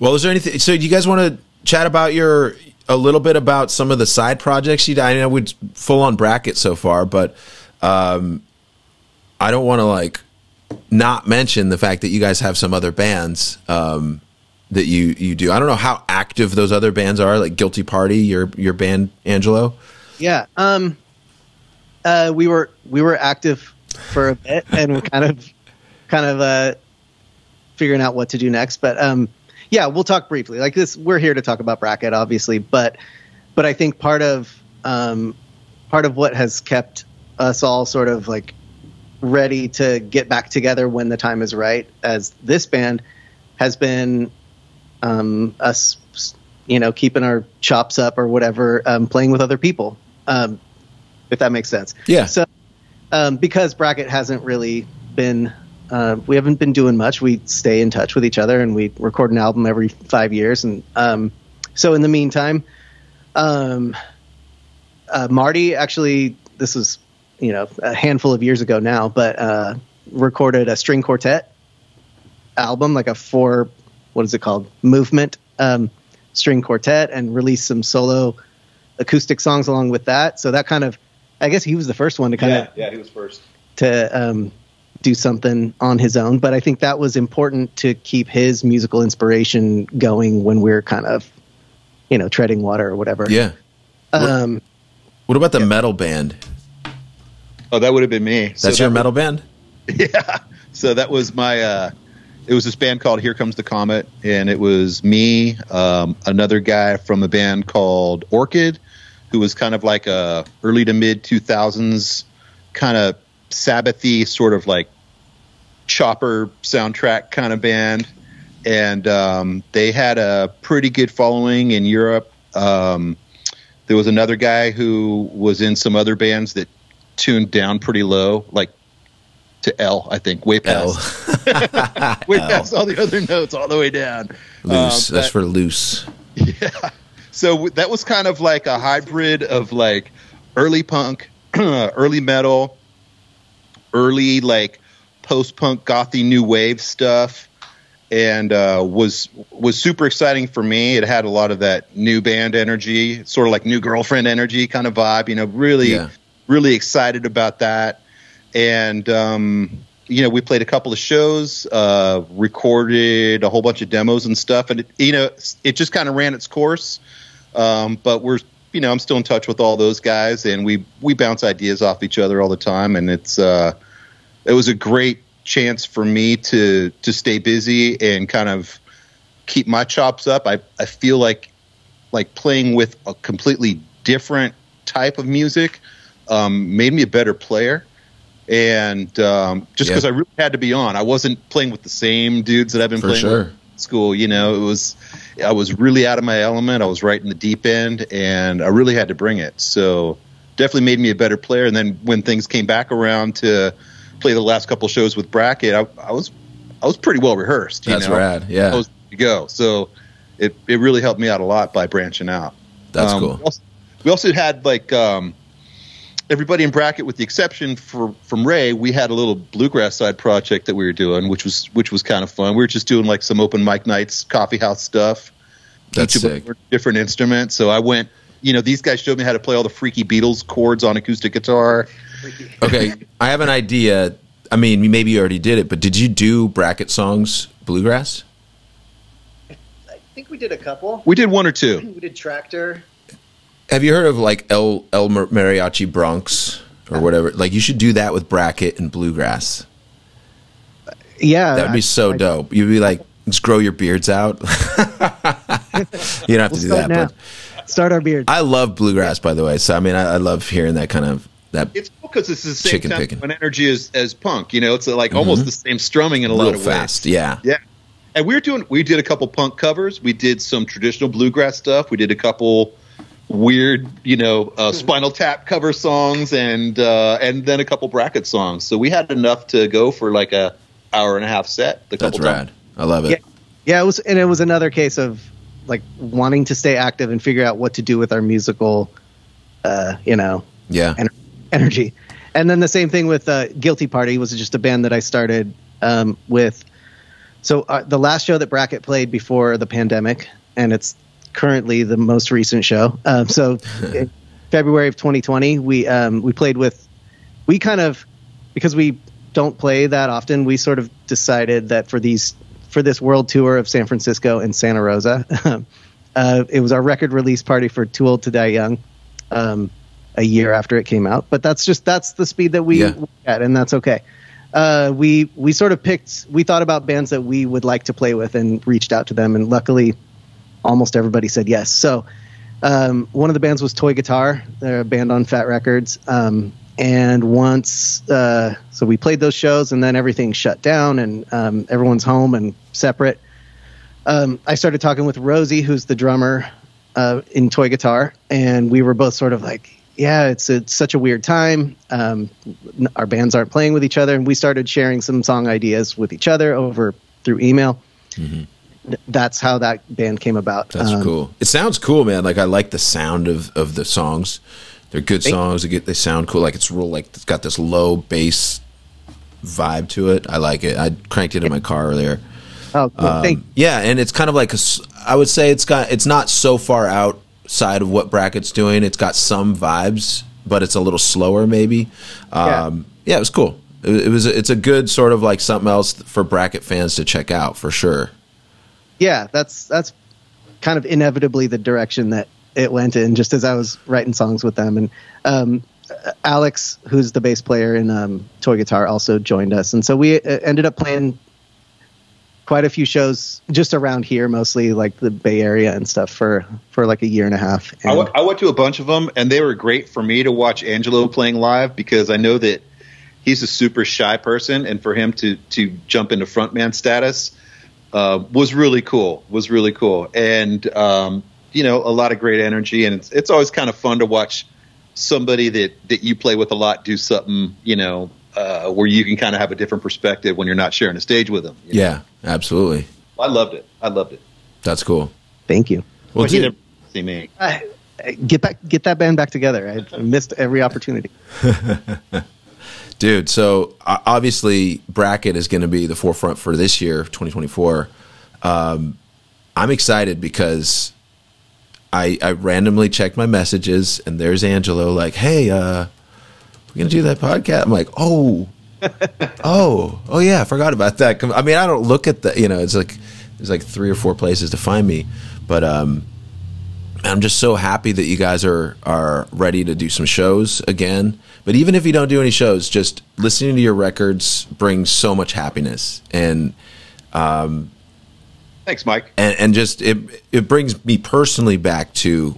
Well, is there anything? So, do you guys want to chat about your a little bit about some of the side projects you? I know we full on bracket so far, but um, I don't want to like not mention the fact that you guys have some other bands um, that you you do. I don't know how active those other bands are, like Guilty Party, your your band, Angelo. Yeah. Um. Uh, we were we were active for a bit, and we're kind of kind of uh figuring out what to do next. But um, yeah, we'll talk briefly. Like this, we're here to talk about bracket, obviously, but but I think part of um part of what has kept us all sort of like ready to get back together when the time is right, as this band has been um, us, you know, keeping our chops up or whatever, um, playing with other people, um, if that makes sense. Yeah. So, um, because bracket hasn't really been, uh, we haven't been doing much. We stay in touch with each other and we record an album every five years. And um, so, in the meantime, um, uh, Marty actually, this was, you know, a handful of years ago now, but uh, recorded a string quartet album, like a four, what is it called, movement um, string quartet, and released some solo acoustic songs along with that. So that kind of, I guess he was the first one to kind of yeah, he was first. to um, do something on his own. But I think that was important to keep his musical inspiration going when we're kind of, you know, treading water or whatever. Yeah. Um, What about the metal band? Oh, that would have been me. So That's that your was- metal band. Yeah. So that was my. uh It was this band called Here Comes the Comet, and it was me, um, another guy from a band called Orchid, who was kind of like a early to mid two thousands kind of Sabbathy sort of like chopper soundtrack kind of band, and um, they had a pretty good following in Europe. Um, there was another guy who was in some other bands that tuned down pretty low, like to L, I think, way L. past, way past all the other notes, all the way down. Loose. Um, That's but- for loose. Yeah. So w- that was kind of like a hybrid of like early punk, early metal, early like post punk gothy new wave stuff, and uh, was was super exciting for me. It had a lot of that new band energy, sort of like new girlfriend energy kind of vibe. You know, really, Yeah. Really excited about that. And um, you know, we played a couple of shows, uh, recorded a whole bunch of demos and stuff, and it, you know, it just kind of ran its course. Um, but we're, you know, I'm still in touch with all those guys, and we we bounce ideas off each other all the time, and it's uh, it was a great chance for me to to stay busy and kind of keep my chops up. I I feel like like playing with a completely different type of music um, made me a better player. And um, just Yeah. because I really had to be on, I wasn't playing with the same dudes that I've been For playing sure. with in school. You know, it was I was really out of my element. I was right in the deep end, and I really had to bring it. So definitely made me a better player. And then when things came back around to play the last couple shows with bracket, I, I was I was pretty well rehearsed. You That's know? rad. Yeah. I was to go. So it it really helped me out a lot by branching out. That's Um, cool. We also, we also had like um, everybody in bracket, with the exception for from Ray, we had a little bluegrass side project that we were doing, which was which was kind of fun. We were just doing like some open mic nights, coffee house stuff. That's Each of us sick. different instruments. So I went. You know, these guys showed me how to play all the freaky Beatles chords on acoustic guitar. Okay, I have an idea. I mean, maybe you already did it, but did you do bracket songs bluegrass? I think we did a couple. We did one or two. We did Tractor. Have you heard of like El El Mariachi Bronx or whatever? Like you should do that with bracket and bluegrass. Yeah, That would be so dope. You'd be like, just grow your beards out. you don't have to We'll do start that, now. but Start our beard. I love bluegrass. By the way, so I mean, I, I love hearing that kind of that It's because it's the same Chicken kind picking. of energy as, as punk. You know, it's like mm-hmm. almost the same strumming in a lot of fast. ways. Yeah, Yeah. And we were doing we did a couple punk covers. We did some traditional bluegrass stuff. We did a couple weird, you know, uh, Spinal Tap cover songs and uh, and then a couple bracket songs. So we had enough to go for like a hour and a half set. The That's couple rad. times. I love it. Yeah. Yeah, it was, and it was another case of like wanting to stay active and figure out what to do with our musical, uh, you know, Yeah. ener- energy. And then the same thing with uh, Guilty Party was just a band that I started um, with. So uh, the last show that Bracket played before the pandemic, and it's currently the most recent show. Um, so February of 2020, we um, we played with. We kind of because we don't play that often. We sort of decided that for these for this world tour of San Francisco and Santa Rosa, uh, it was our record release party for Too Old to Die Young. Um, a year after it came out, but that's just that's the speed that we Yeah. at, and that's okay. Uh, we we sort of picked. We thought about bands that we would like to play with, and reached out to them, and luckily, almost everybody said yes. So, um, one of the bands was Toy Guitar. They're a band on Fat Records. Um, and once, uh, so we played those shows, and then everything shut down, and um, everyone's home and separate. Um, I started talking with Rosie, who's the drummer uh, in Toy Guitar, and we were both sort of like, "Yeah, it's it's such a weird time. Um, our bands aren't playing with each other." And we started sharing some song ideas with each other over through email. Th- That's how that band came about. That's Um, cool. It sounds cool, man. Like I like the sound of, of the songs. They're good songs. They get they sound cool. Like it's real. Like it's got this low bass vibe to it. I like it. I cranked it in my car earlier. Oh, cool. Um, yeah, and it's kind of like a I would say it's got it's not so far outside of what Bracket's doing. It's got some vibes, but it's a little slower maybe. Yeah. Um, yeah. it was cool. It, it was it's a good sort of like something else for Bracket fans to check out for sure. Yeah, that's that's kind of inevitably the direction that it went in. Just as I was writing songs with them, and um, Alex, who's the bass player in um, Toy Guitar, also joined us, and so we uh, ended up playing quite a few shows just around here, mostly like the Bay Area and stuff for for like a year and a half. I And- went, I went to a bunch of them, and they were great for me to watch Angelo playing live because I know that he's a super shy person, and for him to to jump into frontman status uh, was really cool. Was really cool, and um, you know, a lot of great energy, and it's it's always kind of fun to watch somebody that that you play with a lot do something, you know. Uh, where you can kind of have a different perspective when you're not sharing a stage with them. you know? Yeah, absolutely. I loved it. I loved it. That's cool. Thank you. Well, but you dude, never see me. I, I- get back, get that band back together. I, I missed every opportunity. dude. So obviously, bracket is going to be the forefront for this year, 2024. Um, I'm excited because I I randomly checked my messages and there's Angelo like, hey, uh, we're gonna do that podcast. I'm like, oh, oh, oh yeah, I forgot about that. I mean, I don't look at the, you know, it's like there's like three or four places to find me, but um, I'm just so happy that you guys are are ready to do some shows again. But even if you don't do any shows, just listening to your records brings so much happiness and um, Thanks, Mike. and, and just it it brings me personally back to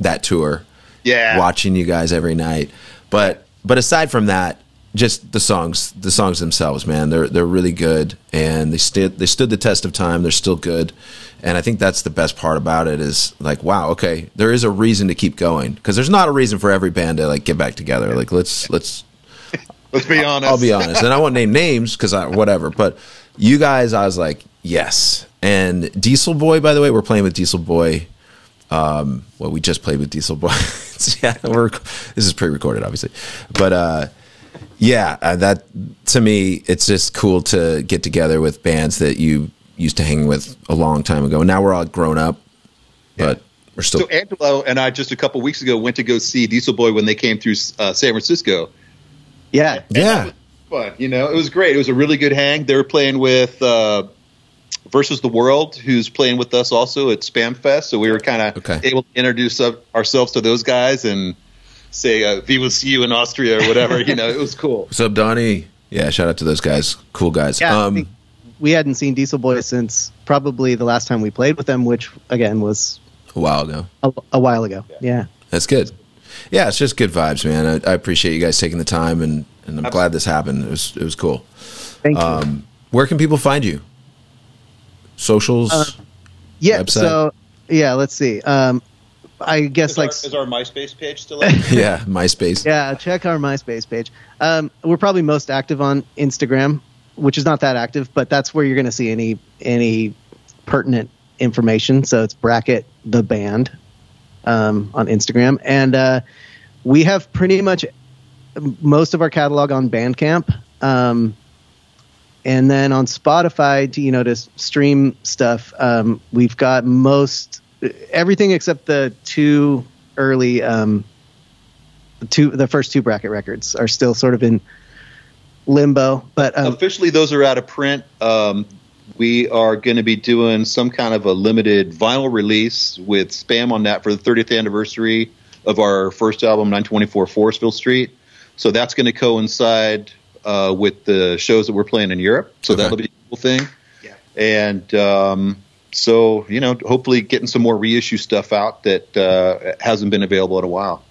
that tour. Yeah. watching you guys every night. But but aside from that, just the songs, the songs themselves, man, they're they're really good, and they stood they stood the test of time. They're still good, and I think that's the best part about it is like, wow, okay, there is a reason to keep going because there's not a reason for every band to like get back together. Like let's let's Let's be honest. I'll be honest, and I won't name names because I whatever. But you guys, I was like, yes. And Diesel Boy, by the way, we're playing with Diesel Boy. Um, well, we just played with Diesel Boy. yeah, we're this is pre-recorded, obviously, but uh, yeah, uh, that to me, it's just cool to get together with bands that you used to hang with a long time ago. Now we're all grown up, but we're still So Angelo and I just a couple weeks ago went to go see Diesel Boy when they came through uh, San Francisco. Yeah, yeah. Fun, you know, it was great. It was a really good hang. They were playing with uh, Versus the World, who's playing with us also at SBÄM Fest. So we were kind of Okay. able to introduce ourselves to those guys and say uh, "Viva see you" in Austria or whatever. you know, it was cool. What's up, Donnie? Yeah, shout out to those guys. Cool guys. yeah. I um, think we hadn't seen Diesel Boy since probably the last time we played with them, which again was a while ago. a, a while ago. Yeah. That's good. Yeah, it's just good vibes, man. I, I appreciate you guys taking the time, and, and I'm glad this happened. It was it was cool. Thank you. Um, where can people find you? Socials. Uh, yeah. website? So yeah, let's see. Um, I guess Is, like our, is our MySpace page still up? Yeah, MySpace. yeah, check our MySpace page. Um, we're probably most active on Instagram, which is not that active, but that's where you're going to see any any pertinent information. So it's bracket the band um, on Instagram, and uh, we have pretty much most of our catalog on Bandcamp. Um, and then on Spotify, to, you know, to stream stuff, um, we've got most everything except the two early, um, two the first two bracket records are still sort of in limbo. But um, Officially, those are out of print. Um, we are going to be doing some kind of a limited vinyl release with SBÄM on that for the 30th anniversary of our first album, 924 Forestville Street. So that's going to coincide uh, with the shows that we're playing in Europe. So Okay. that'll be a cool thing. Yeah. And um, so, you know, hopefully getting some more reissue stuff out that uh, hasn't been available in a while.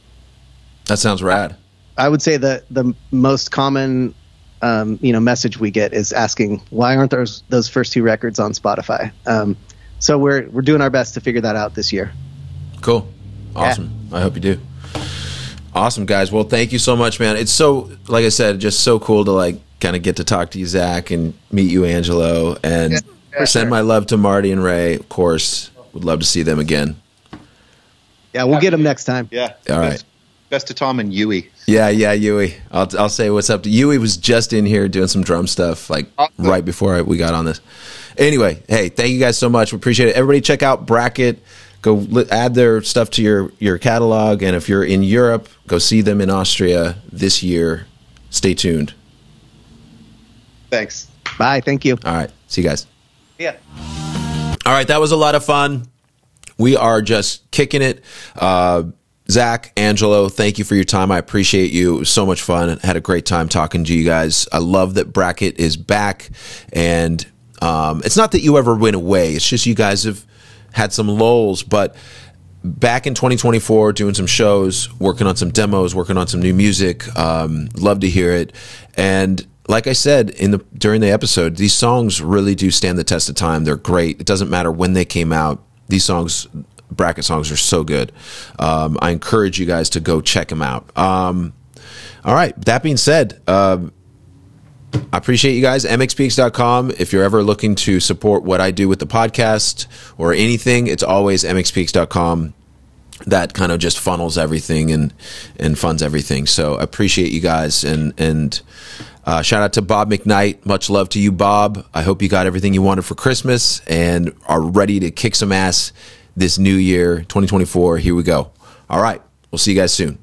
That sounds rad. I would say that the most common um, you know message we get is asking why aren't those those first two records on Spotify. Um, so we're we're doing our best to figure that out this year. Cool. Awesome. I hope you do. Awesome, guys. Well, thank you so much, man. It's so, like I said, just so cool to like kind of get to talk to you, Zach, and meet you, Angelo, and Yeah, yeah, send sure. my love to Marty and Ray. Of course, would love to see them again. Yeah, we'll get them next time. Yeah. All right. Best, Best to Tom and Yuri. Yeah, yeah, Yuri. I'll I'll say what's up to Yuri. Was just in here doing some drum stuff, like Awesome. right before I, we got on this. Anyway, hey, thank you guys so much. We appreciate it. Everybody, check out Bracket. Go li- add their stuff to your your catalog, and if you're in Europe, go see them in Austria this year. Stay tuned. Thanks. Bye. Thank you. All right, see you guys. Yeah. All right, that was a lot of fun. We are just kicking it. Uh, Zach, Angelo, thank you for your time. I appreciate you. It was so much fun. Had a great time talking to you guys. I love that Bracket is back. And um, it's not that you ever went away, it's just you guys have had some lulls. But back in 2024 doing some shows working on some demos working on some new music um, love to hear it and like i said in the during the episode these songs really do stand the test of time they're great it doesn't matter when they came out these songs bracket songs are so good um, i encourage you guys to go check them out um, all right that being said um, I appreciate you guys. MXPX.com. If you're ever looking to support what I do with the podcast or anything, it's always MXPX.com. That kind of just funnels everything and and funds everything. So I appreciate you guys and and uh, shout out to Bob McKnight. Much love to you, Bob. I hope you got everything you wanted for Christmas and are ready to kick some ass this new year, 2024. Here we go. All right. We'll see you guys soon.